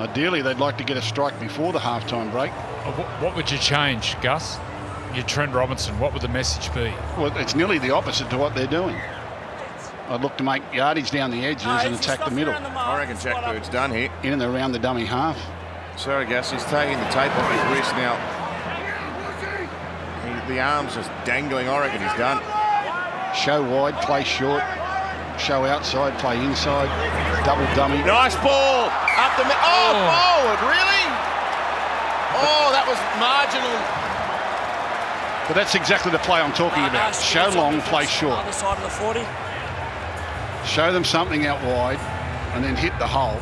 Ideally, they'd like to get a strike before the half-time break. Uh, What would you change, Gus? You're Trent Robinson. What would the message be? Well, it's nearly the opposite to what they're doing. I'd look to make yardage down the edges and attack the middle. I reckon Jack Bird's done here. In and around the dummy half. Sorry, Gus. He's taking the tape off his wrist now. He, the arm's just dangling. I reckon he's done. Show wide, play short. Show outside, play inside. Double dummy. Nice ball. Up the middle. Oh, Oh. forward. Really? Oh, that was marginal. But that's exactly the play I'm talking about. no, Show long, play short. Other side of the 40. Show them something out wide and then hit the hole.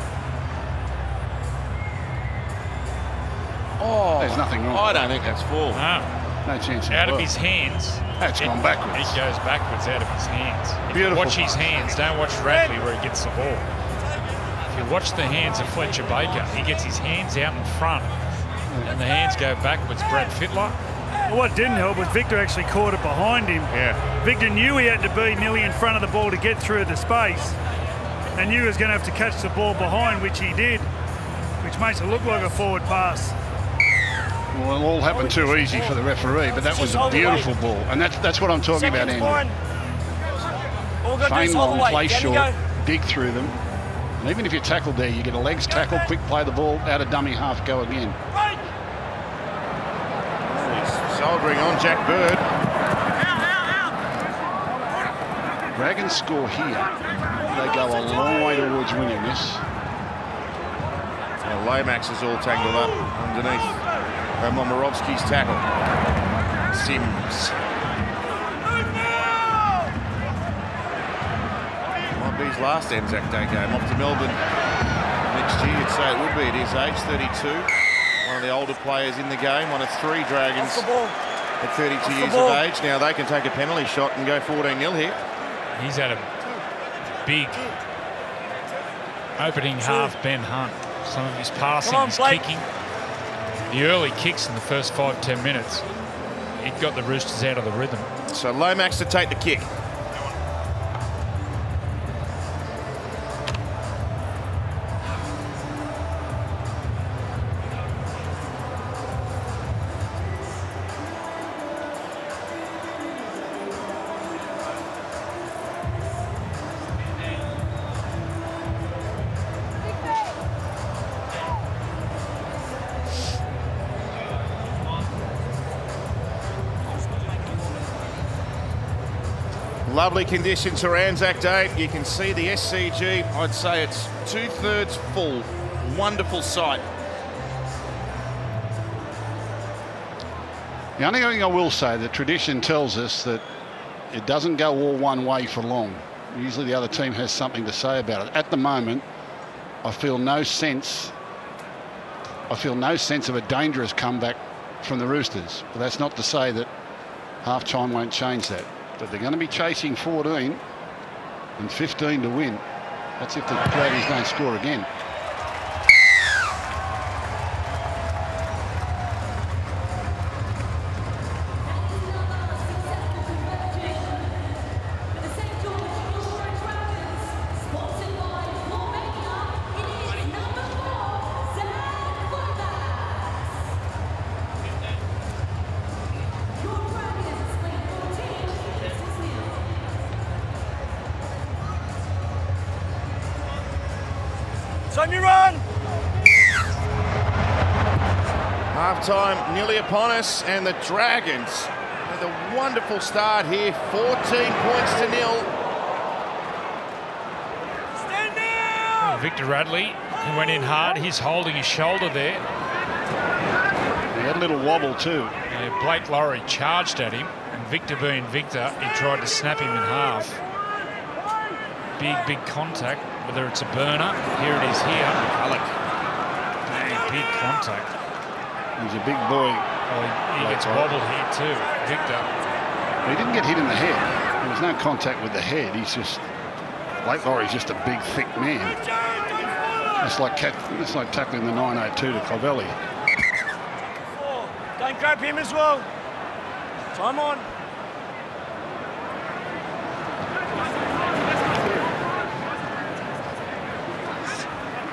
Oh, There's nothing wrong. I don't think that's full. No. No chance. Out of world. his hands. That's gone backwards. It goes backwards out of his hands. If you Beautiful watch his hands. Don't watch Radley where he gets the ball. If you watch the hands of Fletcher Baker, he gets his hands out in front and the hands go backwards. Brad Fittler. Well, what didn't help was Victor actually caught it behind him. Yeah. Victor knew he had to be nearly in front of the ball to get through the space and knew he was going to have to catch the ball behind, which he did, which makes it look like a forward pass. Well, it all happened too easy for the referee, but that was a beautiful ball. And that's, that's what I'm talking about, Seconds, Andrew. Brian. All we've got to do Feign long, the weight. play Down short, dig through them. And even if you're tackled there, you get a legs tackle, quick play the ball, out of dummy half, go again. He's on Jack Bird. Dragons score here. They go a long way towards winning this. Now Lomax is all tangled up underneath Momirovski's tackle. Sims. Might be his last Anzac Day game. Off to Melbourne next year, you'd say it would be at his age, 32. One of the older players in the game, one of three Dragons Off the ball. at 32 the years of age. Now they can take a penalty shot and go 14 0 here. He's had a big opening half, Ben Hunt. Some of his passing, Come on, his Blake. kicking. The early kicks in the first five, ten minutes, it got the Roosters out of the rhythm. So Lomax to take the kick. Lovely conditions for Anzac Day. You can see the SCG. I'd say it's two thirds full. Wonderful sight. The only thing I will say, the tradition tells us that it doesn't go all one way for long. Usually the other team has something to say about it. At the moment, I feel no sense. I feel no sense of a dangerous comeback from the Roosters. But that's not to say that half time won't change that. But they're going to be chasing 14 and 15 to win. That's if the Dragons don't score again. Time nearly upon us, and the Dragons with a wonderful start here 14 points to nil. Stand down. Victor Radley, who went in hard, he's holding his shoulder there. He had a little wobble too. Uh, Blake Lawrie charged at him, and Victor being Victor, he tried to snap him in half. Big, big contact, whether it's a burner, here it is here. Alec. Big, big contact. He's a big boy. Oh, he, he gets Lawrie. wobbled here too, Victor. He didn't get hit in the head. There was no contact with the head. He's just Blake Lawrie's just a big, thick man. It's like cat, it's like tackling the 902 to Clovelly. Four. Don't grab him as well. Time on.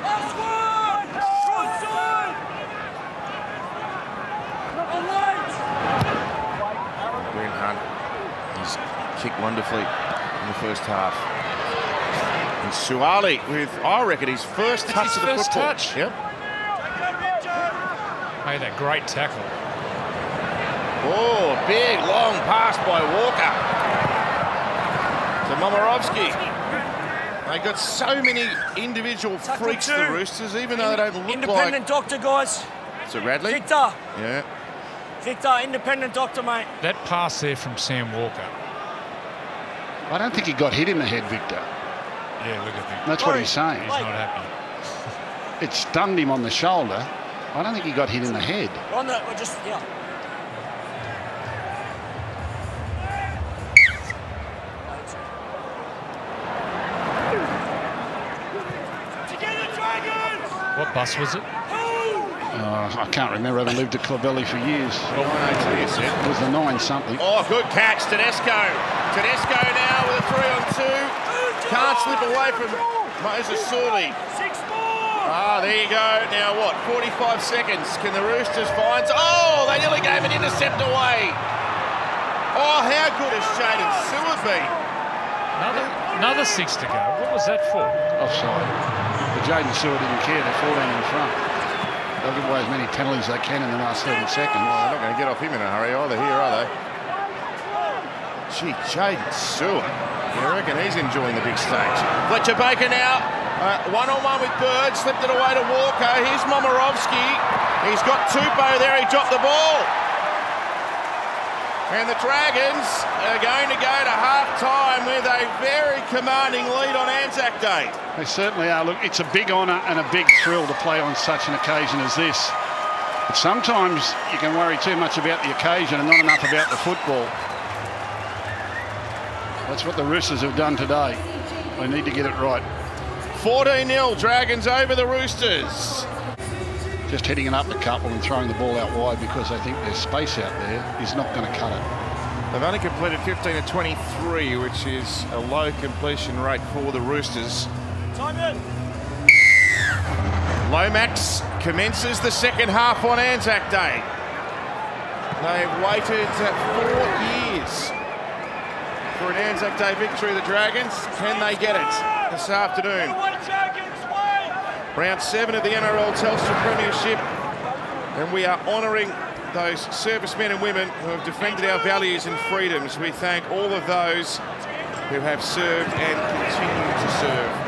Last one. Broadside. All right. Ben Hunt, he's kicked wonderfully in the first half. And Suaalii with, I reckon, his first It's touch his of the first football. touch. Yep. Made that great tackle. Oh, big long pass by Walker to Momirovski. They got so many individual Tackle freaks, two. the Roosters, even though they don't look like Independent doctor, guys. So Radley? Victor. Yeah. Victor, independent doctor, mate. That pass there from Sam Walker. I don't think he got hit in the head, Victor. Yeah, look at him. That's what he's saying. He's not happy. It stunned him on the shoulder. I don't think he got hit in the head. On the, we're just, yeah. What bus was it? Uh, I can't remember. I haven't lived at Clovelly for years. It was the nine something. Oh, good catch, Tedesco. Tedesco now with a three on two. Can't slip away from Moses Suli. Ah, there you go. Now what? 45 seconds. Can the Roosters find? Oh, they nearly gave an intercept away. Oh, how good has Jaydn Su'A been? Another, another six to go. What was that for? Offside. But Jaydn Su'A didn't care. They're 14 in front. They'll give away as many penalties as they can in the last 30 seconds. Well, they're not going to get off him in a hurry either here, are they? Gee, Jaydn Su'A. You reckon he's enjoying the big stage. Fletcher Baker now. Uh, one on one with Bird. Slipped it away to Walker. Here's Momirovski. He's got Tupou there. He dropped the ball. And the Dragons are going to go to half time with a very commanding lead on Anzac Day. They certainly are. Look, it's a big honour and a big thrill to play on such an occasion as this. But sometimes you can worry too much about the occasion and not enough about the football. That's what the Roosters have done today. They need to get it right. 14 0, Dragons over the Roosters. Just hitting it up the couple and throwing the ball out wide because they think there's space out there is not going to cut it. They've only completed 15 to 23, which is a low completion rate for the Roosters. Time in. Lomax commences the second half on Anzac Day. They've waited four years for an Anzac Day victory, the Dragons. Can they get it this afternoon? Round seven of the NRL Telstra Premiership. And we are honouring those servicemen and women who have defended our values and freedoms. We thank all of those who have served and continue to serve.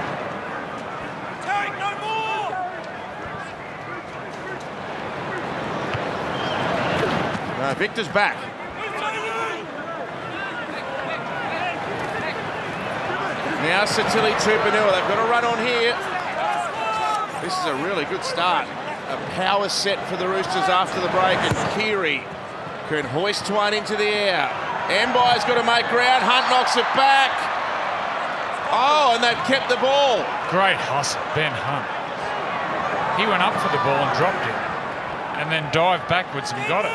No Uh, Victor's back. Now Sitili Tupouniua, they've got a run on here. This is a really good start. A power set for the Roosters after the break, and Keary can hoist one into the air. Mbye's got to make ground. Hunt knocks it back. Oh, and they've kept the ball. Great hustle, Ben Hunt. He went up for the ball and dropped it, and then dived backwards and got it.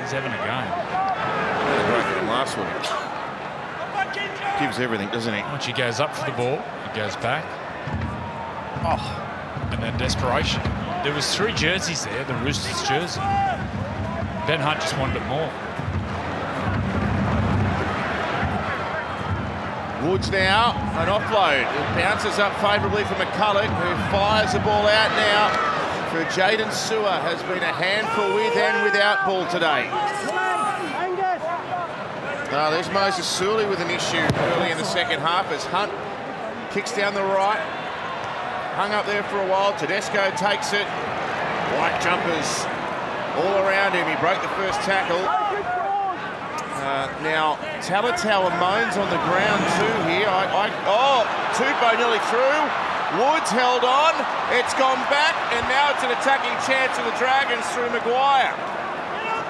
He's having a game. Last week. Gives everything, doesn't he? Once he goes up for the ball, he goes back. Oh. And then desperation. There was three jerseys there, the Roosters jersey. Ben Hunt just wanted it more. Woods now, an offload. It bounces up favourably for McCullough, who fires the ball out now for Jaydn Su'A. Has been a handful with and without ball today. Now there's Moses Suli with an issue early in the second half as Hunt kicks down the right. Hung up there for a while. Tedesco takes it. White jumpers all around him. He broke the first tackle. Uh, now, Talatau Amone's on the ground too here. I, I, oh, Tupou nearly through. Woods held on. It's gone back, and now it's an attacking chance of the Dragons through McGuire.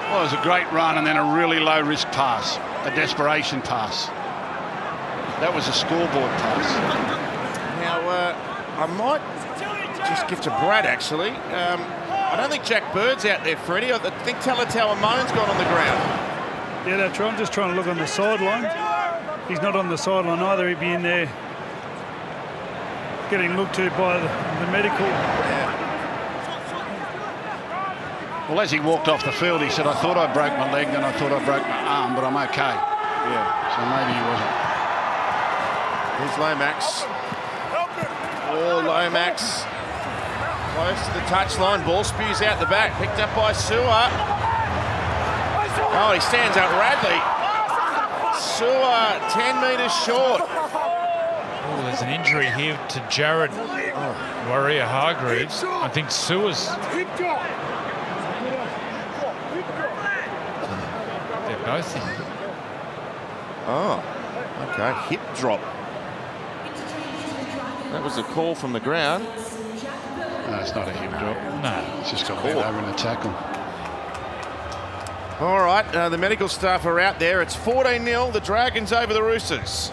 Well, it was a great run and then a really low risk pass, a desperation pass. That was a scoreboard pass. Now, uh, I might just give to Brad actually. Um, I don't think Jack Bird's out there, Freddie. I think Talatau Amone's gone on the ground. Yeah, that's right. I'm just trying to look on the sideline. He's not on the sideline either. He'd be in there getting looked to by the, the medical. Well, as he walked off the field, he said, I thought I broke my leg, then I thought I broke my arm, but I'm okay. Yeah. So maybe he wasn't. Here's Lomax. Oh, Lomax. Close to the touchline. Ball spews out the back. Picked up by Su'A. Oh, he stands up Radley. Su'A 10 metres short. Oh, there's an injury here to Jared oh. Waerea Hargreaves. I think Su'A's. Both in. Oh, okay. Hip drop. That was a call from the ground. No, it's not a hip drop. No. It's just got bent over in a tackle. All right, uh, the medical staff are out there. It's 14 0, the Dragons over the Roosters.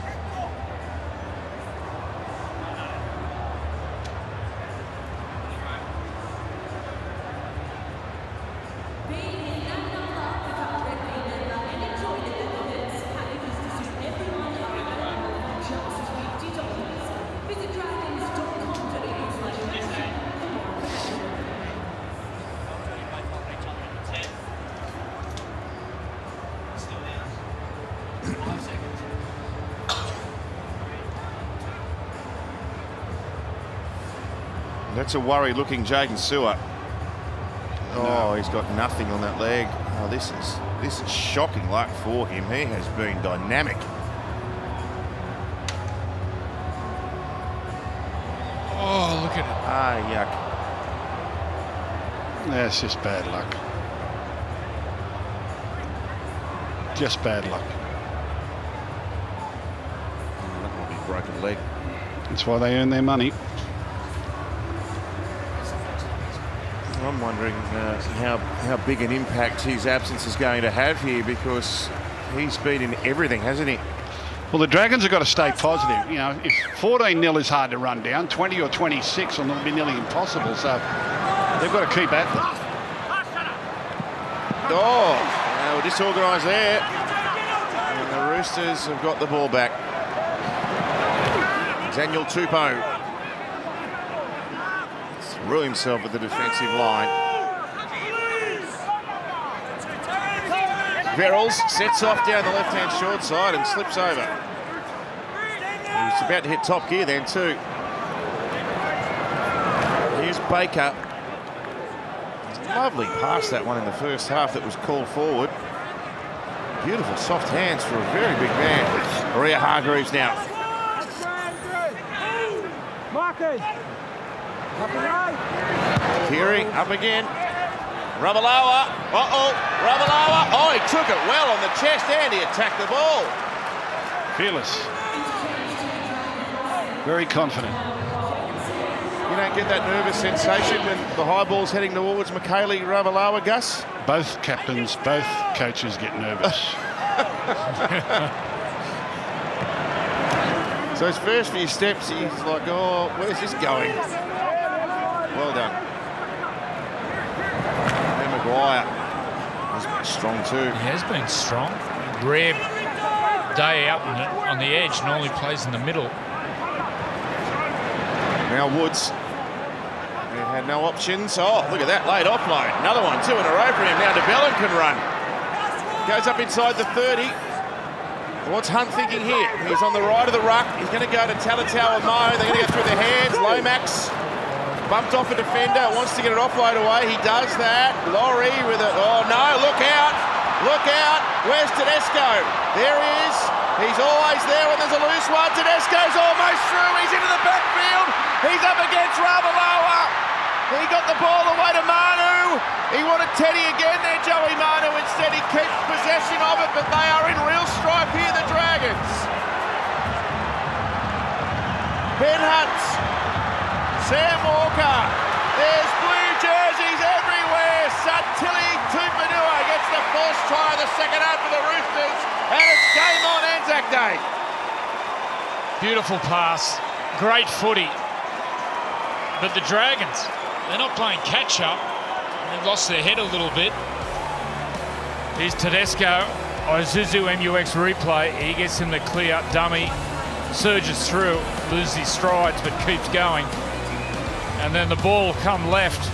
That's a worry looking Jaydn Su'A. Oh, he's got nothing on that leg. Oh, this is this is shocking luck for him. He has been dynamic. Oh, look at it. Ah, yuck. That's just bad luck. Just bad luck. Oh, that might be a broken leg. That's why they earn their money. Wondering uh, how, how big an impact his absence is going to have here because he's been in everything, hasn't he? Well, the Dragons have got to stay positive. You know, if 14 0 is hard to run down, 20 or 26 will be nearly impossible. So they've got to keep at them. Oh, they were disorganised there. And the Roosters have got the ball back. Daniel Tupou threw himself at the defensive line. Verrills sets off down the left-hand short side and slips over. He's about to hit top gear then too. Here's Baker. Lovely pass that one in the first half that was called forward. Beautiful soft hands for a very big man. Waerea-Hargreaves now. Marcus. Keary up again. Ravalawa. Uh-oh. Ravalawa. Oh, he took it well on the chest and he attacked the ball. Fearless. Very confident. You don't get that nervous sensation when the high ball's heading towards Mikaele Ravalawa, Gus? Both captains, both coaches get nervous. so his first few steps, he's like, oh, where's this going? Well done. And McGuire has been strong too. He has been strong. Rare day out on the edge, normally plays in the middle. Now Woods. He had no options. Oh, look at that late offload. Another one, two in a row for him. Now de Belin can run. Goes up inside the 30. What's Hunt thinking here? He's on the right of the ruck. He's going to go to Talatau Amone. They're going to go through the hands. Lomax Bumped off a defender, wants to get it offload away. He does that. Lawrie with it. Oh no, look out. Look out. Where's Tedesco? There he is. He's always there when there's a loose one. Tedesco's almost through. He's into the backfield. He's up against Ravalawa. He got the ball away to Manu. He wanted Teddy again there, Joey Manu. Instead, he keeps possession of it, but they are in real strife here, the Dragons. Ben Hunt Sam Walker. There's blue jerseys everywhere. Sitili Tupouniua gets the first try of the second half for the Roosters. And it's game on Anzac Day. Beautiful pass. Great footy. But the Dragons, they're not playing catch-up. They've lost their head a little bit. Here's Tedesco. Isuzu MUX replay. He gets him the clear up dummy. Surges through, loses his strides, but keeps going and then the ball come left.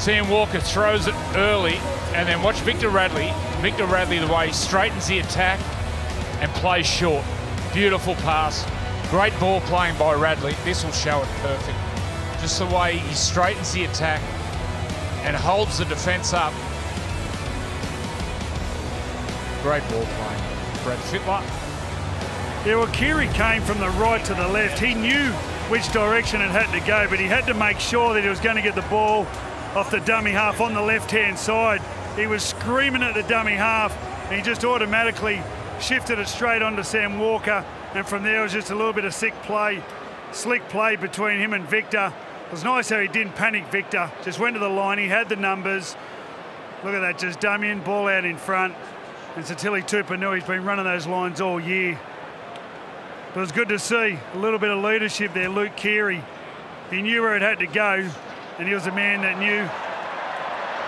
Sam Walker throws it early, and then watch Victor Radley. Victor Radley, the way he straightens the attack and plays short. Beautiful pass. Great ball playing by Radley. This will show it perfect. Just the way he straightens the attack and holds the defence up. Great ball playing. Brad Fittler. Yeah, well, Keary came from the right to the left. He knew which direction it had to go, but he had to make sure that he was going to get the ball off the dummy half on the left-hand side. He was screaming at the dummy half, and he just automatically shifted it straight onto Sam Walker, and from there it was just a little bit of sick play, slick play between him and Victor. It was nice how he didn't panic Victor, just went to the line, he had the numbers. Look at that, just Damien, ball out in front. And Sitili Tupouniua's been running those lines all year. But it's good to see a little bit of leadership there, Luke Keary. He knew where it had to go, and he was a man that knew.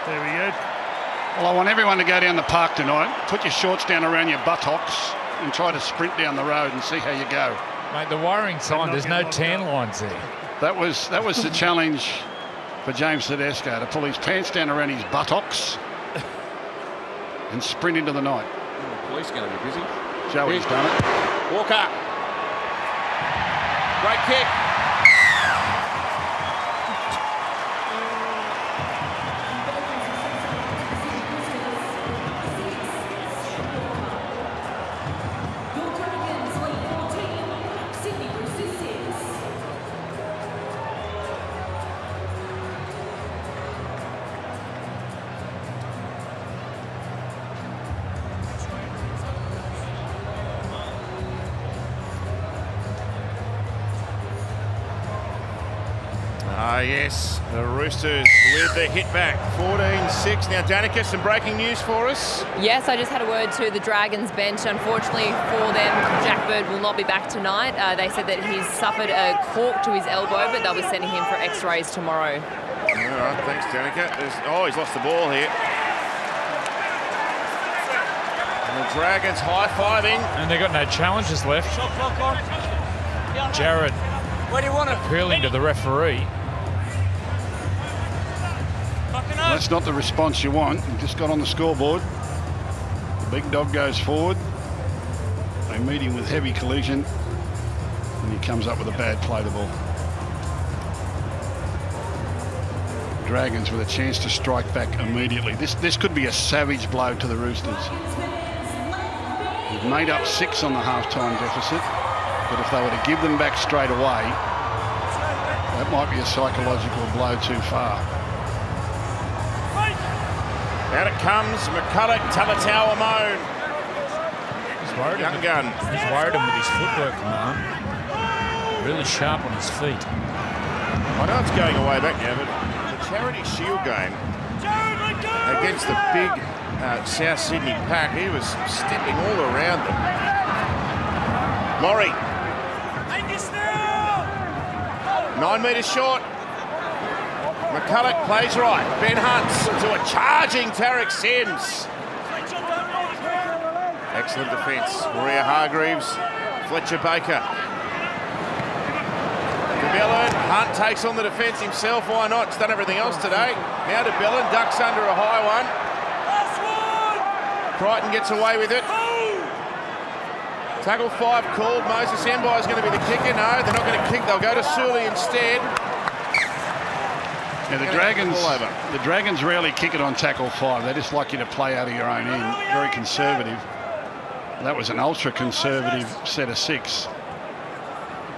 There we go. Well, I want everyone to go down the park tonight. Put your shorts down around your buttocks and try to sprint down the road and see how you go. Mate, the worrying sign, there's no tan lines there. That was that was the challenge for James Tedesco to pull his pants down around his buttocks and sprint into the night. The police going to be busy. Joey's done it. Walker. Great kick. Yes, the Roosters with the hit back, 14-6. Now, Danica, some breaking news for us. Yes, I just had a word to the Dragons bench. Unfortunately for them, Jack Bird will not be back tonight. Uh, they said that he's suffered a cork to his elbow, but they'll be sending him for x-rays tomorrow. All right, thanks, Danica. There's, oh, he's lost the ball here. And the Dragons high-fiving. And they've got no challenges left. Jared Where do you want it? appealing to the referee. That's not the response you want. You just got on the scoreboard. The big dog goes forward. They meet him with heavy collision. And he comes up with a bad play the ball. Dragons with a chance to strike back immediately. This this could be a savage blow to the Roosters. We've made up six on the half-time deficit, but if they were to give them back straight away, that might be a psychological blow too far. Out it comes, McCullough, Talatau Amone. He's worried Young him. gun. He's worried him with his footwork, man. Really sharp on his feet. I know it's going away back now, but the Charity Shield game against the big uh, South Sydney pack, he was stepping all around them. Lawrie. Nine metres short. Plays right. Ben Hunts to a charging Tariq Sims. Excellent defence. Waerea-Hargreaves, Fletcher Baker. De Belin, Hunt takes on the defence himself. Why not? He's done everything else today. Now de Belin ducks under a high one. Crichton gets away with it. Tackle five called. Moses Mbye is going to be the kicker. No, they're not going to kick. They'll go to Suli instead. Yeah, the Dragons, kick the over. the Dragons rarely kick it on tackle five. They just like you to play out of your own end. Very conservative. That was an ultra conservative set of six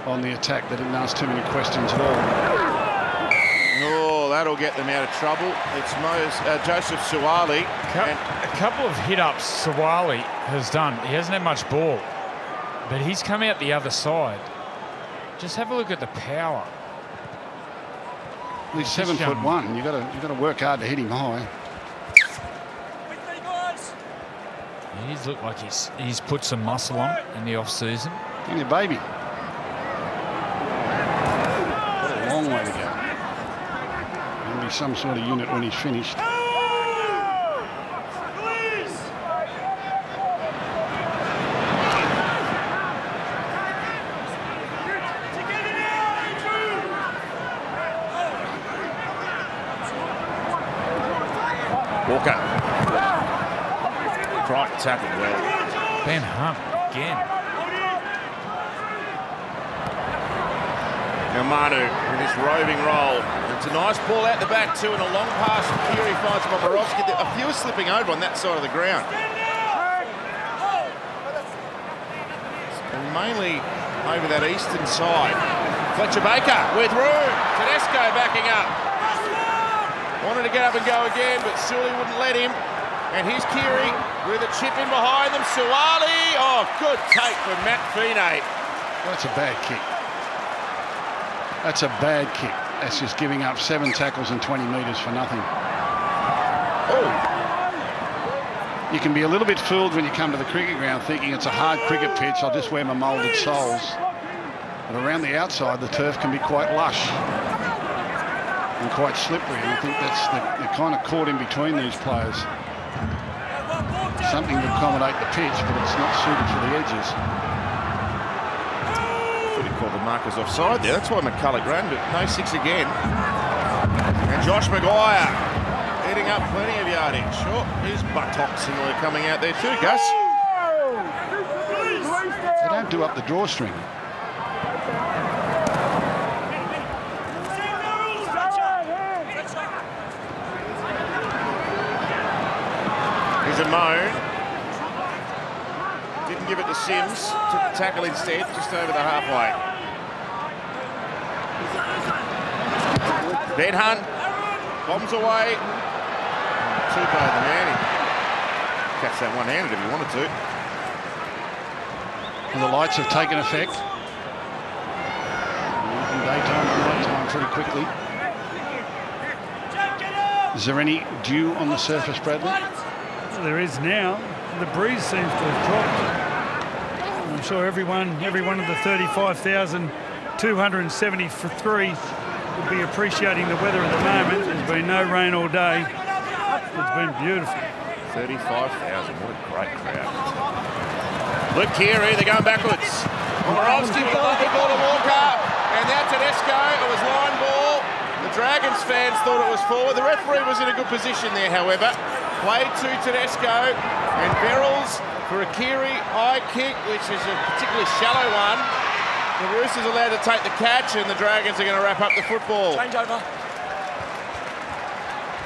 on the attack. They didn't ask too many questions at all. Oh, that'll get them out of trouble. It's Mos, uh, Joseph Suaalii. And a couple of hit-ups Suaalii has done. He hasn't had much ball, but he's come out the other side. Just have a look at the power. He's seven foot one. You got to you got to work hard to hit him high. He's looked like he's he's put some muscle on in the off season. And your baby. Got a long way to go. He'll be some sort of unit when he's finished. Walker. Crichton tackled well. Ben Hunt again. Now Manu with his roving roll. It's a nice ball out the back too, and a long pass from Keary finds Momirovski. A few are slipping over on that side of the ground. and mainly over that eastern side. Fletcher Baker with room. Tedesco backing up. Wanted to get up and go again, but Suli wouldn't let him. And here's Keary with a chip in behind them. Suaalii. Oh, good take from Matt Fine. That's a bad kick. That's a bad kick. That's just giving up seven tackles and 20 metres for nothing. Oh. You can be a little bit fooled when you come to the cricket ground thinking it's a hard cricket pitch, I'll just wear my moulded soles. But around the outside, the turf can be quite lush quite slippery. And I think that's the, they're kind of caught in between these players. Something to accommodate the pitch, but it's not suited for the edges. He called the markers offside there. That's why McCullough ran, but no six again. And Josh McGuire eating up plenty of yardage. Oh, his buttocks and coming out there too, Gus. They don't do up the drawstring. Didn't give it to Sims. Took the tackle instead, just over the halfway. Ben Hunt bombs away. Tupou the man. Catch that one-handed if he wanted to. And the lights have taken effect. From daytime to nighttime pretty quickly. Is there any dew on the surface, Bradley? There is now. The breeze seems to have dropped. I'm sure everyone, every one of the 35,273 will be appreciating the weather at the moment. There's been no rain all day. It's been beautiful. 35,000, what a great crowd. Luke Keary, eh, they're going backwards. Momirovski with ball to Walker. And now Tedesco, it was line ball. The Dragons fans thought it was forward. The referee was in a good position there, however. Played to Tedesco and Verrills for a Keary high kick, which is a particularly shallow one. The Roosters allowed to take the catch and the Dragons are going to wrap up the football. Change over.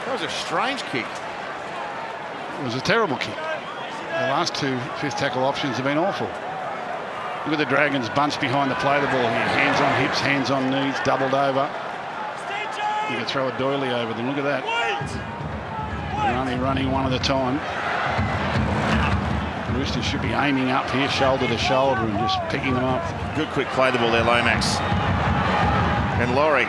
That was a strange kick. It was a terrible kick. The last two fifth tackle options have been awful. Look at the Dragons bunched behind the play the ball here. Hands on hips, hands on knees, doubled over. You can throw a doily over them. Look at that. They're only running one at a time. Roosters should be aiming up here, shoulder to shoulder, and just picking them up. Good quick play the ball there, Lomax. And Lawrie.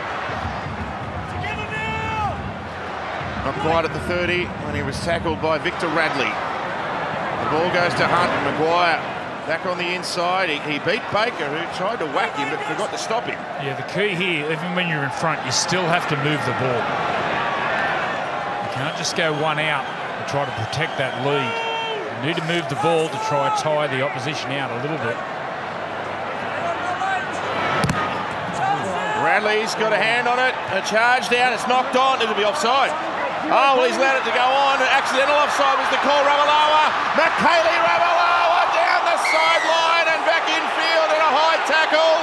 Not quite at the 30 when he was tackled by Victor Radley. The ball goes to Hunt and McGuire. Back on the inside. He, he beat Baker, who tried to whack him but forgot to stop him. Yeah, the key here, even when you're in front, you still have to move the ball. You can't just go one out and try to protect that lead. You need to move the ball to try and tie the opposition out a little bit. Radley's got a hand on it. A charge down. It's knocked on. It'll be offside. Oh, well, he's allowed it to go on. An accidental offside was the call. Ravalawa. Mikaele Ravalawa down the sideline and back infield in a high tackle.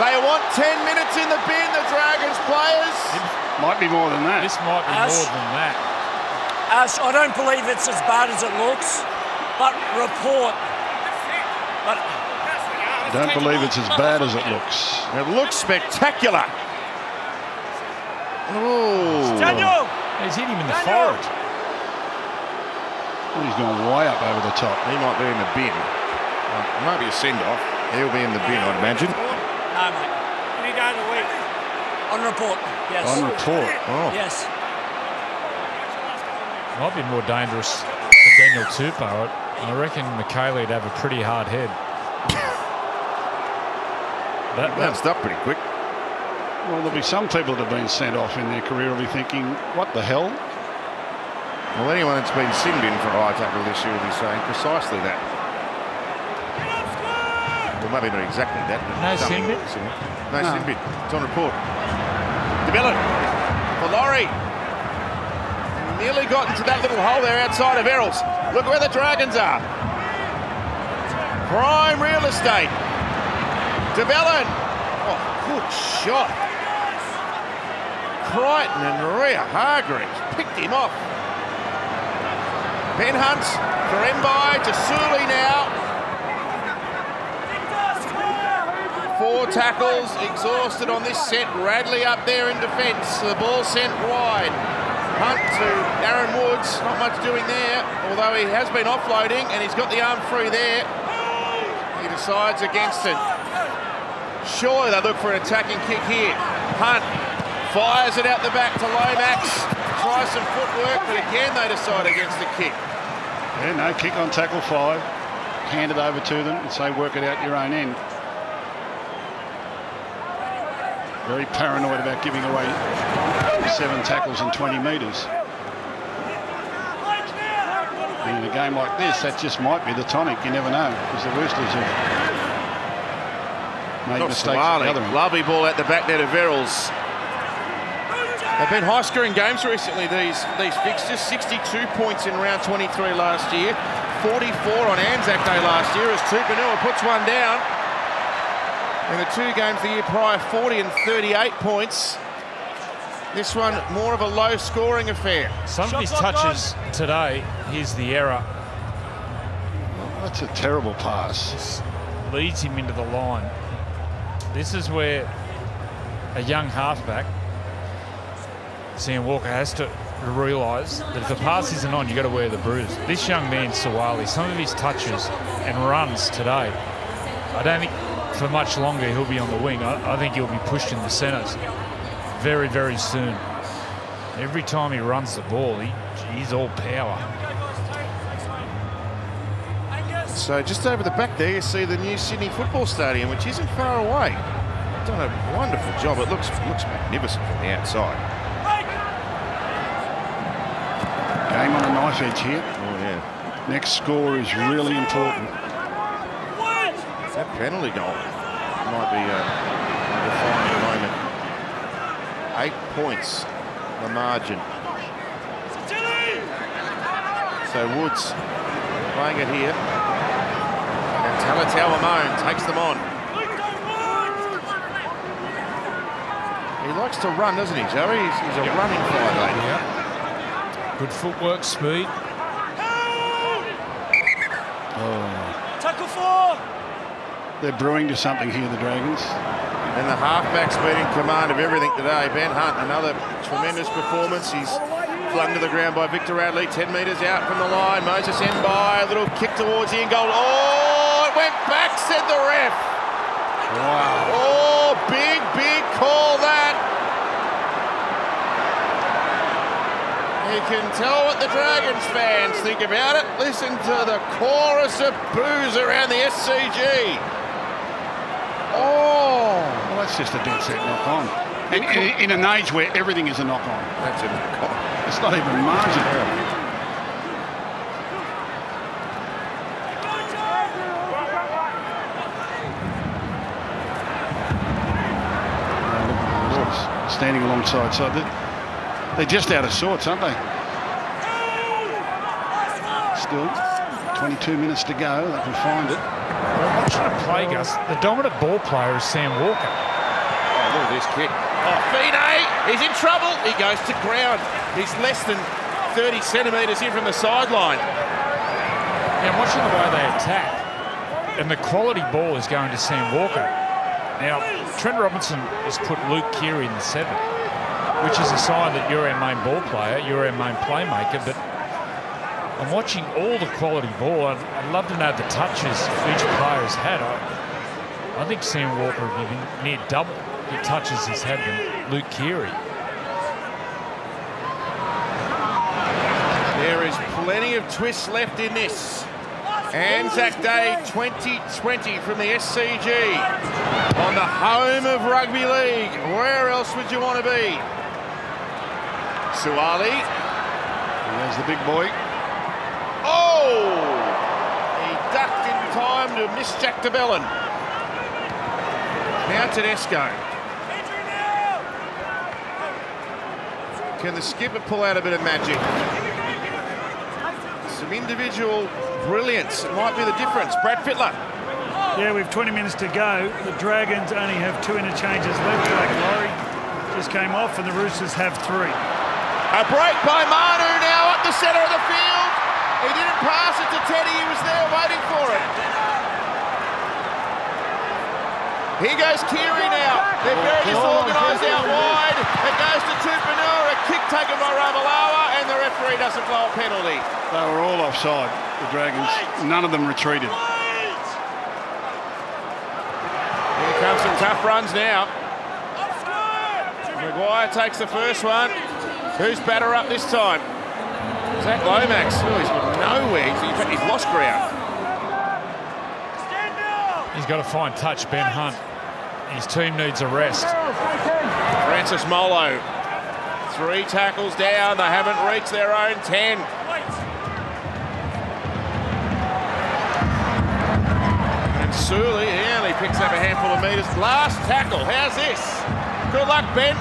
They want 10 minutes in the bin, the Dragons players. Might be more than that. This might be Ash. more than that. Ash, I don't believe it's as bad as it looks, but report. But I don't believe it's as bad as it looks. It looks spectacular. Oh. Daniel, He's hit him in the Daniel. forehead. He's gone way up over the top. He might be in the bin. It might be a send-off. He'll be in the bin, I'd imagine. no, mate. Any day of the week. On report. Yes. On report. Oh. Yes. Might be more dangerous for Daniel Tupou. I reckon Mikaele'd have a pretty hard head. That, that, Bounced up pretty quick. Well, there'll be some people that have been sent off in their career will be thinking, what the hell? Well, anyone that's been sinned in for a high tackle this year will be saying precisely that. Well, maybe not exactly that. but No something sin bit? similar. No, No. sin bit. It's on report. De Belin for Lawrie. Nearly got into that little hole there outside of Errol's. Look where the Dragons are. Prime real estate. De Belin. Oh, good shot. Crichton and Maria Hargreaves picked him off. Ben Hunt for Mbye to Suli now. More tackles, exhausted on this set. Radley up there in defence. The ball sent wide. Hunt to Aaron Woods, not much doing there, although he has been offloading and he's got the arm free there. He decides against it. Surely they look for an attacking kick here. Hunt fires it out the back to Lomax, tries some footwork, but again they decide against the kick. Yeah, no, kick on tackle five, hand it over to them and say work it out your own end. Very paranoid about giving away seven tackles in 20 metres. in a game like this, that just might be the tonic. You never know, because the Roosters have made Not mistakes. At the other end. Lovely ball at the back there to Verrills. They've been high scoring games recently, these, these fixtures. 62 points in round 23 last year, 44 on Anzac Day last year as Tupouniua puts one down. In the two games the year prior, 40 and 38 points. This one more of a low scoring affair. Some of his touches today, here's the error, That's a terrible pass. leads him into the line. This is where a young halfback, Sam Walker, has to realise that if the pass isn't on, you've got to wear the bruise. This young man, Suaalii, some of his touches and runs today, I don't think for much longer he'll be on the wing. I, I think he'll be pushed in the centres very, very soon. Every time he runs the ball, he, he's all power. So just over the back there, you see the new Sydney Football Stadium, which isn't far away. Done a wonderful job. It looks looks magnificent from the outside. Game on the knife edge here. Oh yeah. Next score is really important. That penalty goal might be uh, a defining moment. Eight points, the margin. So Woods playing it here. And Talatau Amone takes them on. He likes to run, doesn't he, Joey? He's, he's a running five Good footwork, speed. Tackle four. They're brewing to something here, the Dragons. And the halfback's been in command of everything today. Ben Hunt, another tremendous performance. He's flung to the ground by Victor Radley, 10 metres out from the line. Moses Mbye a little kick towards the end goal. Oh, it went back, said the ref. Wow. Oh, big, big call that. You can tell what the Dragons fans think about it. Listen to the chorus of boos around the SCG. Oh. Well, that's just a dead set knock on. In, in, in an age where everything is a knock on. That's a knock on. It's not even margin. Standing alongside, so they're just out of sorts, aren't they? Still, 22 minutes to go. They can find it. Well, watching him play, Gus, the dominant ball player is Sam Walker. Oh, look at this kick. Oh, he's in trouble. He goes to ground. He's less than 30 centimetres in from the sideline. Now, watching the way they attack, and the quality ball is going to Sam Walker. Now, Trent Robinson has put Luke Keary in the seven, which is a sign that you're our main ball player, you're our main playmaker, but I'm watching all the quality ball. I'd, I'd love to know the touches each player has had. I, I think Sam Walker will be near double the touches he's had than Luke Keary. There is plenty of twists left in this. Anzac Day 2020 from the SCG on the home of rugby league. Where else would you want to be? Suaalii. There's the big boy. Oh! He ducked in to miss Jack de Belin. Now Tedesco. Can the skipper pull out a bit of magic? Some individual brilliance. It might be the difference. Brad Fittler. Yeah, we've 20 minutes to go, the Dragons only have two interchanges left. Lawrie just came off, and the Roosters have three. A break by Manu now up the centre of the field. He didn't pass it to Teddy. He was there waiting for it. Here goes Keary now. They're very disorganised out wide. It goes to Tupouniua. A kick taken by Ravalawa, and the referee doesn't blow a penalty. They were all offside, the Dragons. None of them retreated. Here comes some tough runs now. McGuire takes the first one. Who's batter up this time? Zac Lomax. Oh, he's got nowhere. He's, he's lost ground. He's got to find touch, Ben Hunt. His team needs a rest. Francis Molo. Three tackles down. They haven't reached their own 10. And Suli, he only picks up a handful of metres. Last tackle. How's this? Good luck, Ben.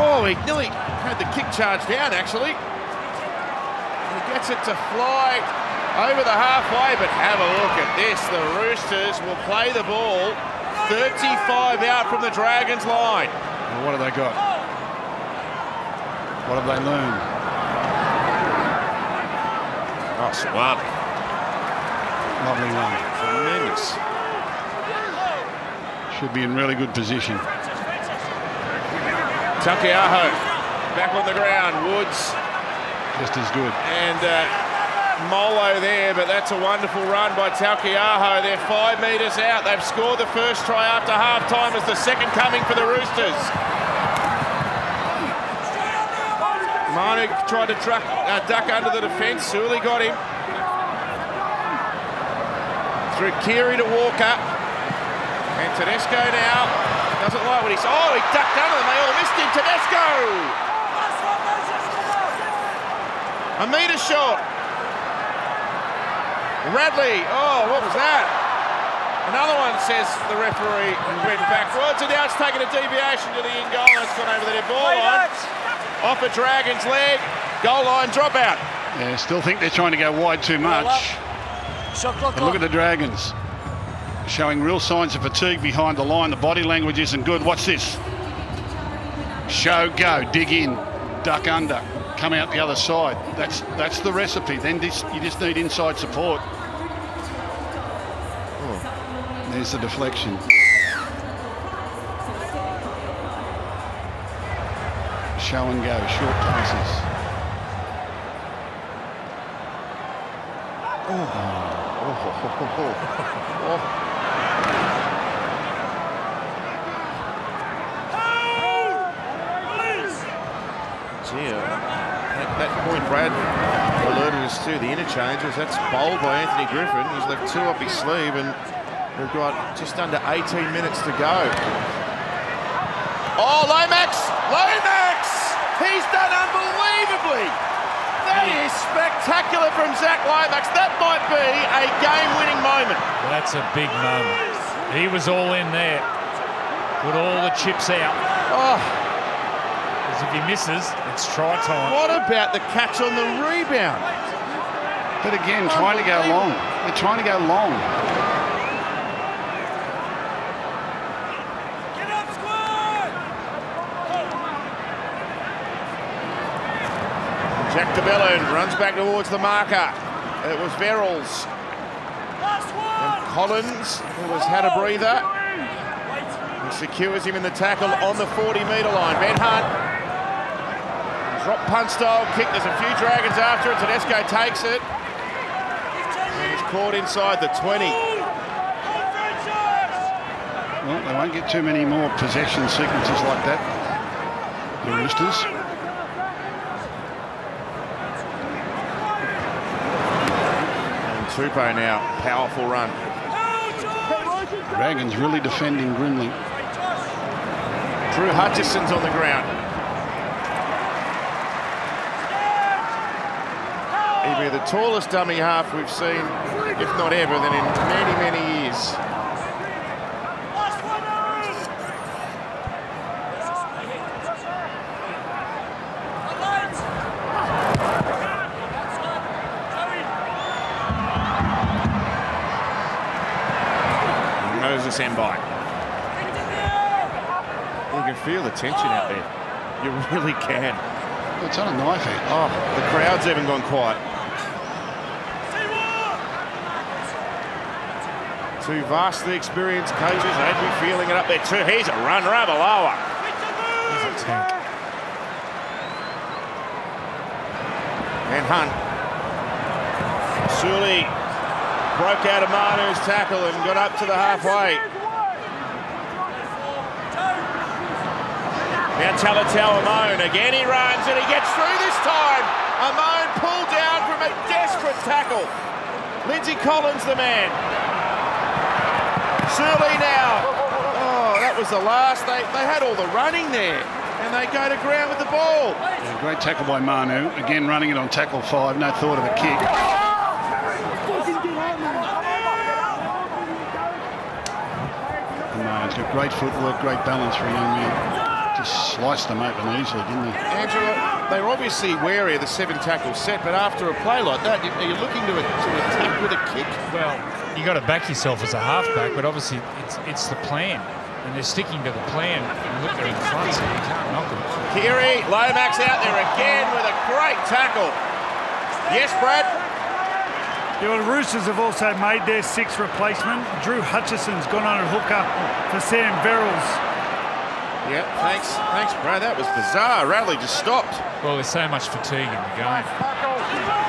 Oh, he nearly had the kick charge down, actually. He gets it to fly over the halfway, but have a look at this. The Roosters will play the ball 35 out from the Dragons line. Well, what have they got? What have they learned? Oh, Swab. Lovely run. Tremendous. Should be in really good position. Taukei'aho back on the ground. Woods Just as good. and uh, Molo there, but that's a wonderful run by Taukei'aho. They're five metres out. They've scored the first try after half time as the second coming for the Roosters. Manu tried to truck, uh, duck under the defence. Suli got him. Through Keary to Walker. And Tedesco now doesn't like what he's... Oh, he ducked under them. They all missed him. Tedesco! A metre short. Radley, oh, what was that? Another one says the referee went backwards, and now it's taken a deviation to the in goal, and it's gone over the dead ball line. Off a Dragon's leg, goal line dropout. Yeah, still think they're trying to go wide too much. Uh, shot clock But look on. at the Dragons. Showing real signs of fatigue behind the line. The body language isn't good. What's this? Show, go, dig in, duck under, come out the other side. That's that's the recipe. Then this, you just need inside support. Oh, there's the deflection. Show and go, short passes. Oh. Oh, Gee, uh, at that point, Brad alerted us to the interchanges. That's bowled by Anthony Griffin. He's left two up his sleeve, and we've got just under 18 minutes to go. Oh, Lomax! Lomax! He's done unbelievably! That is spectacular from Zac Lomax. That might be a game-winning moment. That's a big moment. He was all in there. Put all the chips out. Oh, Because if he misses, it's try time. what about the catch on the rebound? But again, trying to go long. They're trying to go long. Get up, squad! Jack de Belin runs back towards the marker. It was Verrills. Last one! Collins, who has had a breather, and secures him in the tackle on the 40-metre line. Ben Hunt, drop punt style kick. There's a few Dragons after it. Tedesco takes it, and he's caught inside the 20. Well, they won't get too many more possession sequences like that. The Roosters. And Tupou now, powerful run. Dragons really defending grimly. Drew Hutchison's on the ground. Be the tallest dummy half we've seen, if not ever, than in many, many years. Last one, Aaron! Moses Mbye. You can feel the tension out there. You really can. It's on a knife edge. Eh? Oh, the crowd's even gone quiet. Two vastly experienced coaches. They'd be feeling it up there too. Here's a run, Ravalawa. He's a tank. And Hunt. Suli broke out of Manu's tackle and got up to the halfway. Now Talatau Amone. Again he runs and he gets through this time. Amone pulled down from a desperate tackle. Lindsay Collins the man. Suli now. Oh, that was the last. They, they had all the running there. And they go to ground with the ball. Yeah, great tackle by Manu. Again, running it on tackle five. No thought of a kick. And, he's got great footwork, great balance for a young man. Just sliced them open easily, didn't he? Angela, they were obviously wary of the seven tackle set, but after a play like that, are you looking to, to attack with a kick? Well, you got to back yourself as a halfback, but obviously it's it's the plan, and they're sticking to the plan. And look, they're in front, so you can't knock them. Keary, Lomax out there again with a great tackle. Yes, Brad. Yeah, well, the Roosters have also made their sixth replacement. Drew Hutchison's gone on a hooker for Sam Verrills. Yeah, thanks, thanks, Brad. That was bizarre. Radley just stopped. Well, there's so much fatigue in the game.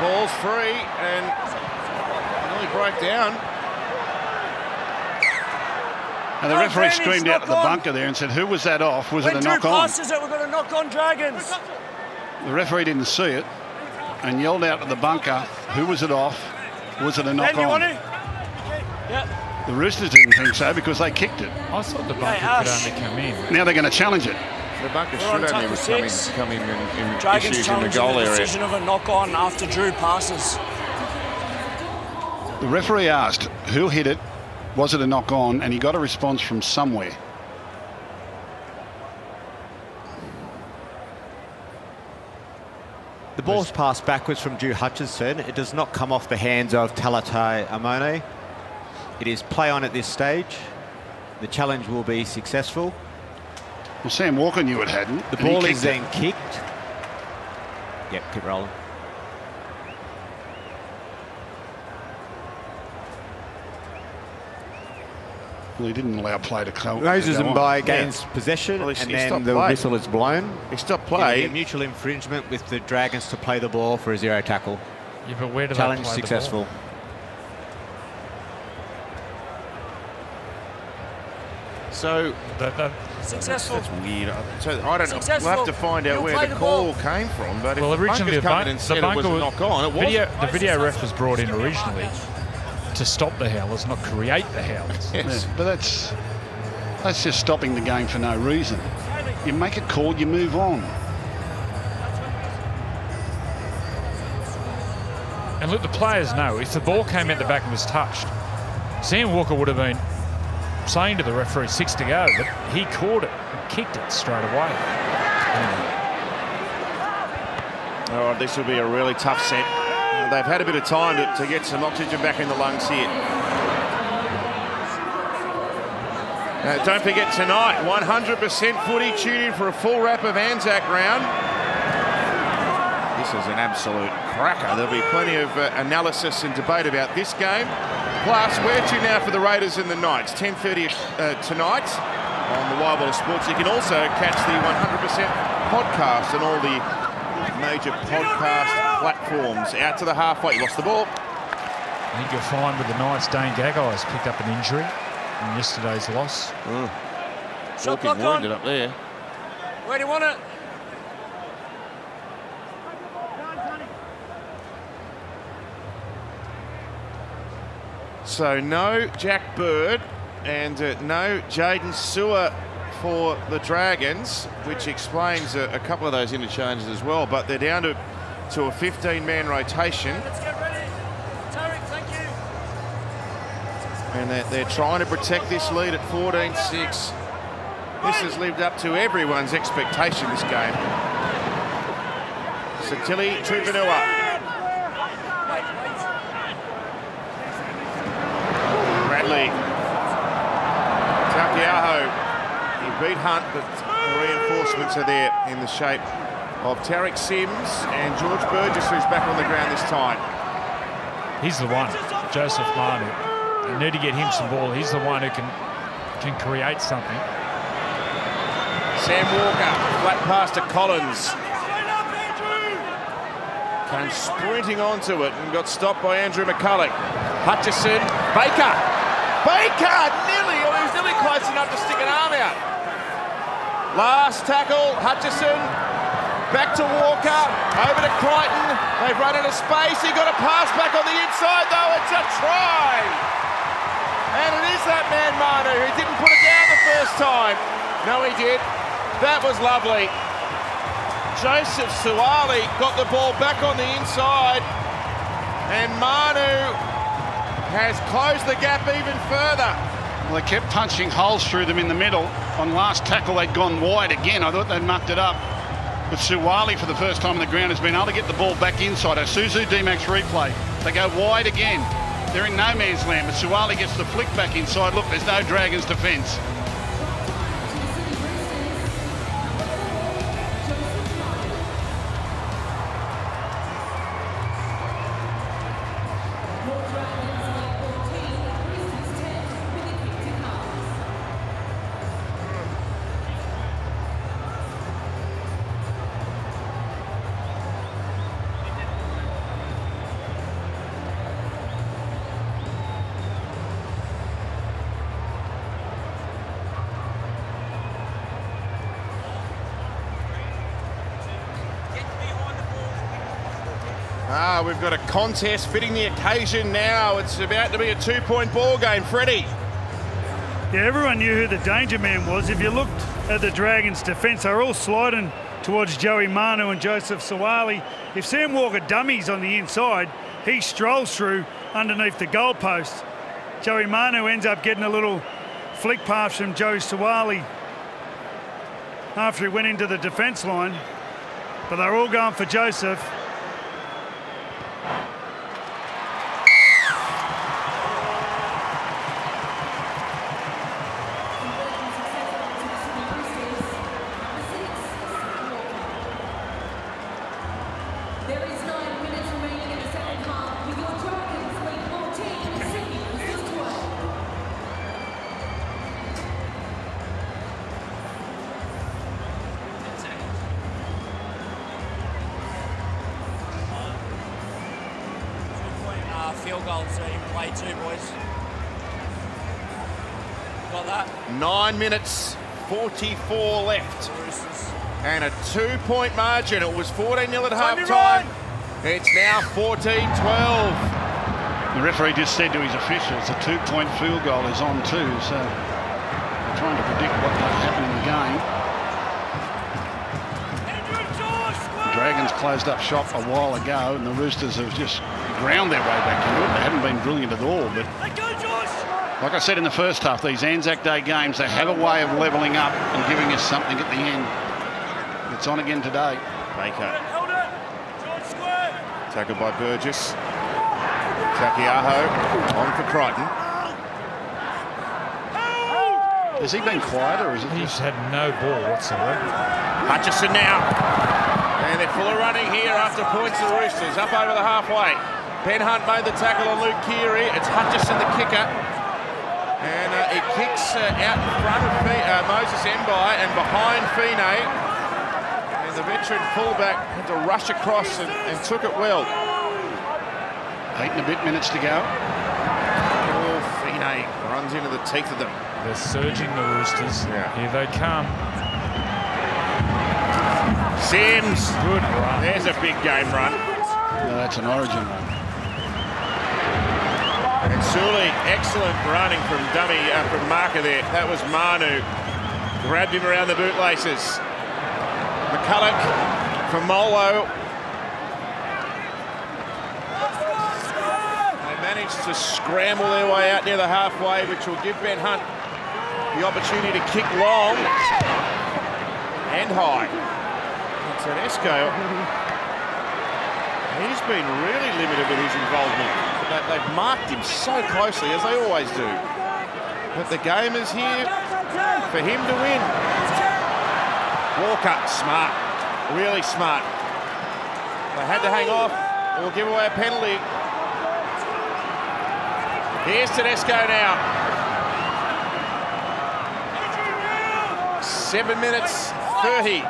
Ball's free and nearly broke down. And the No, referee Brandon's screamed out to the on. bunker there and said, who was that off? Was when it a Drew knock on? passes it, we're going to knock on Dragons. The referee didn't see it and yelled out to the bunker, who was it off? Was it a knock Ben, you want on? to? The Roosters didn't think so because they kicked it. I thought the bunker Ash. could only come in. Now they're going to challenge it. The bunker We're on should only tackle come in, six. come in in, in Dragons issues in the challenging goal the area. decision of a knock on after Drew passes. The referee asked, who hit it? Was it a knock on? And he got a response from somewhere. The ball's passed backwards from Drew Hutchison. It does not come off the hands of Talatau Amone. It is play on at this stage. The challenge will be successful. Well, Sam Walker knew it hadn't. The ball kicked is it. then kicked. Yep, keep rolling. Well, he didn't allow play to go. Raises to go them on. by Yeah. gains possession, Well, he- and he then the play. whistle is blown. He stopped play. a mutual infringement with the Dragons to play the ball for a zero tackle. Yeah, but where do Challenge play successful. So The ball? That, that, Successful. that's weird. So I don't know. We'll have to find out He'll where the the call ball. came from. But well, if the originally the, come bun- in and the said it bunker was a was knock on, it was. video, the video ref was brought in originally to stop the howlers, not create the howlers. Yes. Yeah, but that's that's just stopping the game for no reason. You make a call, you move on. And let the players know if the ball came out the back and was touched, Sam Walker would have been saying to the referee six to go, but he caught it and kicked it straight away. All right, this will be a really tough set. Uh, They've had a bit of time to, to get some oxygen back in the lungs here. Uh, don't forget tonight, 100% footy. Tune in for a full wrap of Anzac round. This is an absolute cracker. There'll be plenty of uh, analysis and debate about this game. Plus, where to now for the Raiders and the Knights? 10.30 uh, tonight on the Wide World of Sports. You can also catch the 100% podcast and all the major podcast platforms. Out to the halfway, you lost the ball. I think you'll find with the Knights, Dane Gagai has picked up an injury in yesterday's loss. Shot Walking clock on. wounded up there. Where do you want it? So no Jack Bird and uh, no Jaydn Su'A for the Dragons, which explains a, a couple of those interchanges as well. But they're down to, to a 15-man rotation, Let's ready. Tariq, and they're, they're trying to protect this lead at 14-6. This has lived up to everyone's expectation this game. Sitili Tupouniua. Bradley. Taukei'aho. He beat Hunt, but the reinforcements are there in the shape of Tariq Sims and George Burgess, who's back on the ground this time. He's the one. Joseph Manu. They need to get him some ball. He's the one who can can create something. Sam Walker, flat pass to Collins. Came sprinting onto it and got stopped by Andrew McCullough. Hutchison, Baker. Baker, nearly, oh, he was nearly close enough to stick an arm out. Last tackle, Hutchison. Back to Walker, over to Crichton. They've run of space. He got a pass back on the inside, though. It's a try. And it is that man, Manu, who didn't put it down the first time. No, he did. That was lovely. Joseph Suaalii got the ball back on the inside. And Manu has closed the gap even further. Well, they kept punching holes through them in the middle. On last tackle, they'd gone wide again. I thought they'd mucked it up. But Suaalii, for the first time on the ground, has been able to get the ball back inside. Isuzu D-Max replay. They go wide again. They're in no man's land, but Suaalii gets the flick back inside. Look, there's no Dragons defence. Contest fitting the occasion now. It's about to be a two-point ball game. Freddie. Yeah, everyone knew who the danger man was. If you looked at the Dragons' defence, they're all sliding towards Joey Manu and Joseph Suaalii. If Sam Walker dummies on the inside, he strolls through underneath the goalpost. Joey Manu ends up getting a little flick pass from Joey Suaalii after he went into the defence line. But they're all going for Joseph. Minutes, 44 left. And a two-point margin. It was 14 0 at half-time. It's now 14 12. The referee just said to his officials the two-point field goal is on too, so they're trying to predict what might happen in the game. The Dragons closed up shop a while ago, and the Roosters have just ground their way back into it. They haven't been brilliant at all, but like I said in the first half, these Anzac Day games, they have a way of levelling up and giving us something at the end. It's on again today. Baker. Tackled by Burgess. Taukei'aho on for Crichton. Has he been quiet or is it He's had no ball whatsoever. Hutchison now. And they're full of running here after points the Roosters. Up over the halfway. Ben Hunt made the tackle on Luke Keary. It's Hutchison the kicker. And uh, it kicks uh, out in front of Fe- uh, Moses Mbye and behind Fine. And the veteran fullback had to rush across and, and took it well. Eight and a bit minutes to go. Oh, Fine runs into the teeth of them. They're surging the Roosters. Yeah. Here they come. Sims. Good run. There's a big game run. No, that's an origin run. And Suli, excellent running from dummy, uh, from marker there. That was Manu. Grabbed him around the bootlaces. McCullough from Molo. They managed to scramble their way out near the halfway, which will give Ben Hunt the opportunity to kick long and high. Tedesco, he's been really limited with his involvement. They- They've marked him so closely, as they always do. But the game is here for him to win. Walker, smart, really smart. They had to hang off or give away a penalty. Here's Tedesco now. Seven minutes 30.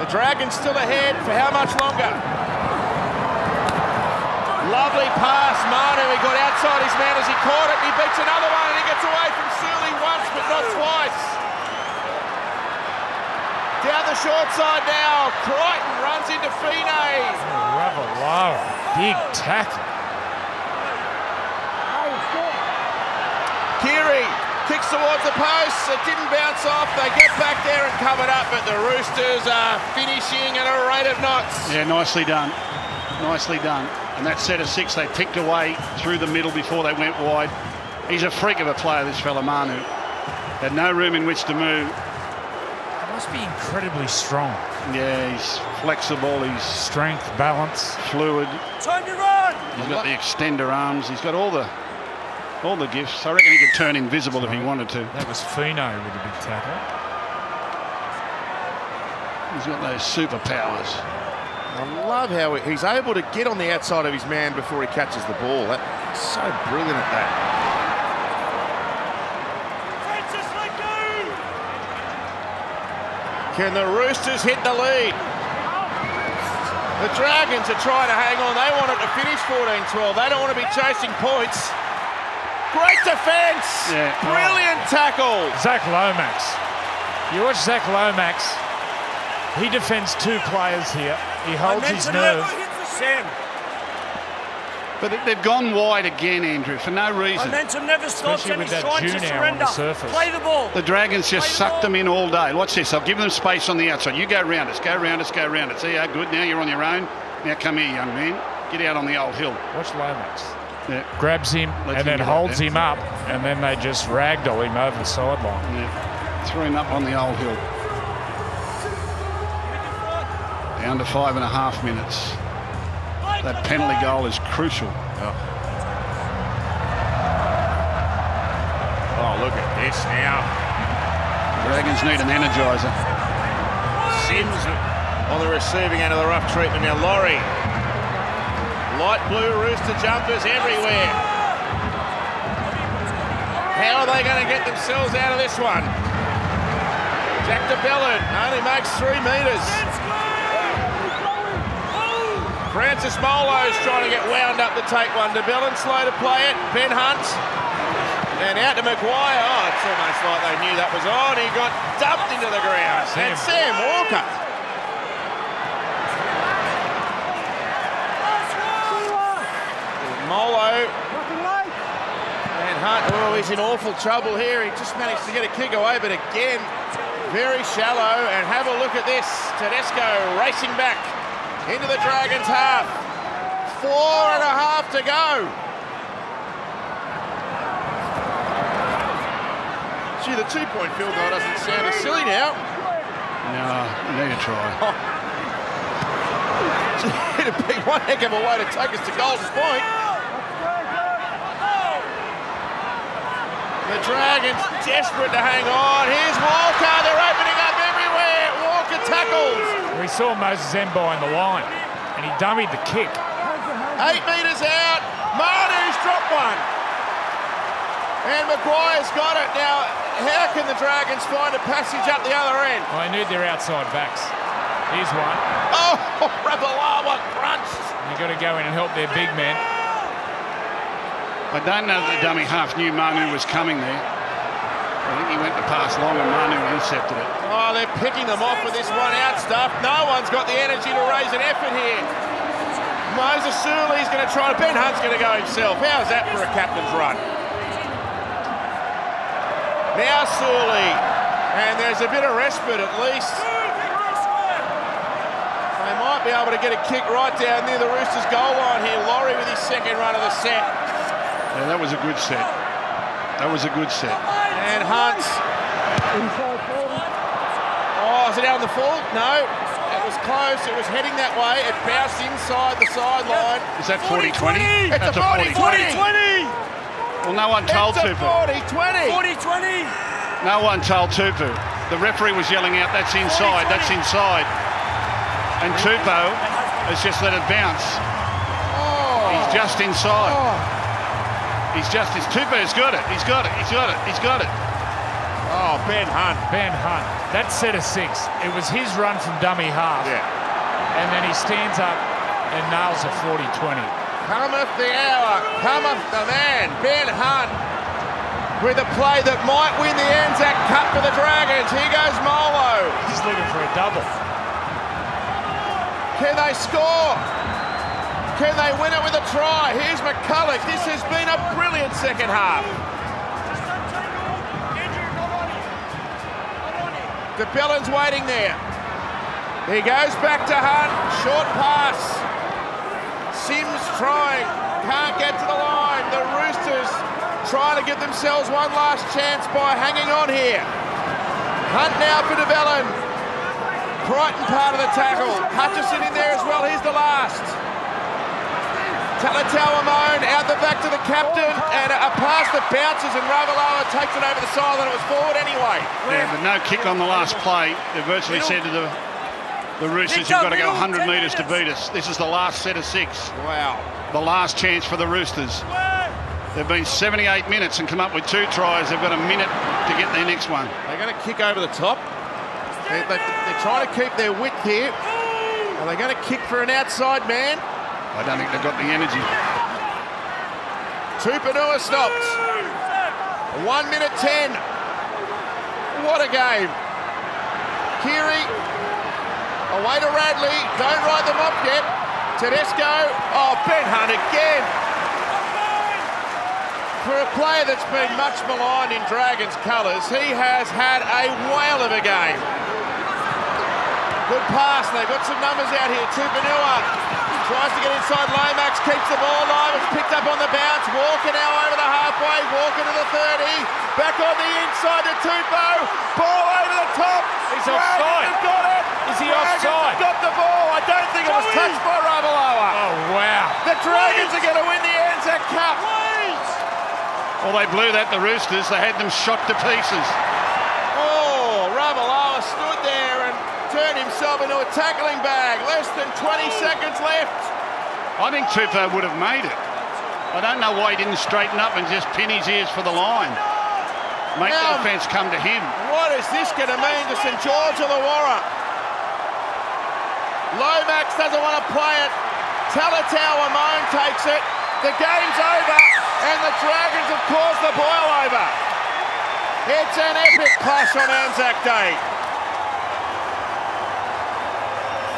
The Dragons still ahead for how much longer? Lovely pass, Manu. He got outside his man as he caught it. He beats another one and he gets away from Sealy once but not twice. Down the short side now. Crichton runs into Fine. Ravalawa, big tackle. Keary kicks towards the post. It didn't bounce off. They get back there and cover it up, but the Roosters are finishing at a rate of knots. Yeah, nicely done. Nicely done. And that set of six they picked away through the middle before they went wide. He's a freak of a player, this fella Manu. Had no room in which to move. He must be incredibly strong. Yeah, he's flexible, he's Strength, balance. fluid. Time to run! He's got the extender arms. He's got all the all the gifts. I reckon he could turn invisible if he wanted to. That was Fino with a big tackle. He's got those superpowers. I love how he's able to get on the outside of his man before he catches the ball. That's so brilliant at that. Francis! Can the Roosters hit the lead? The Dragons are trying to hang on. They want it to finish 14-12. They don't want to be chasing points. Great defence. Yeah. Oh. Brilliant tackle. Zac Lomax. You watch Zac Lomax. He defends two players here. He holds his nerve. Sam, But they- they've gone wide again, Andrew, for no reason. momentum never stops Especially and with he's that trying to junior on surrender. the surface. Play the ball. The Dragons just Play the sucked ball. them in all day. Watch this. I'll give them space on the outside. You go round us, go round us, go round us. See how good? Now you're on your own. Now come here, young man. Get out on the old hill. Watch Lomax. Yeah. Grabs him Lets and then holds him up, and then they just ragdoll him over the sideline. Yeah. Threw him up on the old hill. Down to five and a half minutes. That penalty goal is crucial. Oh, look at this now. Dragons need an energiser. Sims on the receiving end of the rough treatment. Now Lawrie. Light blue rooster jumpers everywhere. How are they going to get themselves out of this one? Jack de Belin only makes three metres. Francis Molo's trying to get wound up to take one. to de Belin slow to play it. Ben Hunt. And out to McGuire. Oh, it's almost like they knew that was on. He got dumped into the ground. Sam. And Sam Walker. Molo. And Hunt, oh, he's in awful trouble here. He just managed to get a kick away, but again, very shallow. And have a look at this. Tedesco racing back into the Dragons' half. Four and a half to go. Gee, the two-point field goal doesn't sound as silly now. No, need to try. It'd be one heck of a way to take us to Golden Point. The Dragons desperate to hang on. Here's Walker. They're opening up everywhere. Walker tackles. We saw Moses Mbye in the line, and he dummied the kick. Eight metres out. Manu's dropped one. And McGuire's got it. Now, how can the Dragons find a passage up the other end? I knew their outside backs. Here's one. Oh, Ravalawa crunched. you got to go in and help their big man. I don't know that the dummy half knew Manu was coming there. I think he went to pass long and Manu intercepted it. Oh, they're picking them off with this one out stuff. No one's got the energy to raise an effort here. Moses Suli's going to try. Ben Hunt's going to go himself. How's that for a captain's run? Now Surley. And there's a bit of respite at least. They might be able to get a kick right down near the Roosters goal line here. Lawrie with his second run of the set. Yeah, that was a good set. That was a good set. And Hunt. Oh, is it out on the full? No. It was close. It was heading that way. It bounced inside the sideline. Is that 40-20? It's That's a 40-20. Well, no one told It's a Tupou. 40-20. 40-20! No one told Tupou. The referee was yelling out, that's inside, that's inside. And Tupou has just let it bounce. Oh. He's just inside. Oh. He's just, his Tupou's got it. He's got it. He's got it. He's got it. Oh, Ben Hunt. Ben Hunt. That set of six. It was his run from dummy half. Yeah. And then he stands up and nails a 40-20. Cometh the hour, cometh the man, Ben Hunt, with a play that might win the Anzac Cup for the Dragons. Here goes Molo. He's looking for a double. Can they score? Can they win it with a try? Here's McCullough. This has been a brilliant second half. De Belin's waiting there. He goes back to Hunt. Short pass. Sims trying. Can't get to the line. The Roosters trying to give themselves one last chance by hanging on here. Hunt now for De Belin. Crichton part of the tackle. Hutchison in there as well. He's the last. Talatau Amone out the back to the captain oh, and a pass that bounces and Ravalawa takes it over the sideline. It was forward anyway. Yeah, but no kick on the last play. They virtually said to the the Roosters, you've got to go 100 metres to beat us. This is the last set of six. Wow. The last chance for the Roosters. They've been 78 minutes and come up with two tries. They've got a minute to get their next one. They're going to kick over the top. They, they, they're trying to keep their width here. Are they going to kick for an outside man? I don't think they've got the energy. Tupouniua stopped. One minute ten. What a game. Keary away to Radley. Don't ride them up yet. Tedesco. Oh, Ben Hunt again. For a player that's been much maligned in Dragons colours, he has had a whale of a game. Good pass. They've got some numbers out here. Tupouniua tries to get inside Lomax, keeps the ball alive. It's picked up on the bounce. Walker now over the halfway. Walker to the 30. Back on the inside to Tupou. Ball over the top. He's Dragons offside. got it. Is he Dragons offside? got the ball. I don't think it was touched by Ravalawa. Oh, wow. The Dragons are going to win the Anzac Cup. Well, they blew that, the Roosters. They had them shot to pieces. Oh, Ravalawa stood there and turned himself into a tackling bag. Less than 20 seconds left. I think Tupou would have made it. I don't know why he didn't straighten up and just pin his ears for the line. Make Now- the offence come to him. What is this going to mean to St George Illawarra? Lomax doesn't want to play it. Talatau Amone takes it. The game's over, and the Dragons have caused the boil over. It's an epic clash on Anzac Day.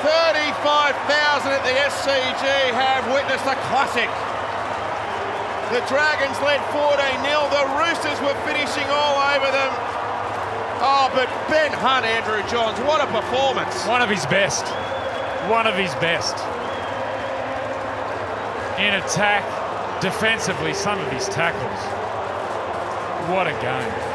35,000 at the SCG have witnessed a classic. The Dragons led 14 0. The Roosters were finishing all over them. Oh, but Ben Hunt, Andrew Johns, what a performance. One of his best. One of his best. In attack, defensively, some of his tackles. What a game.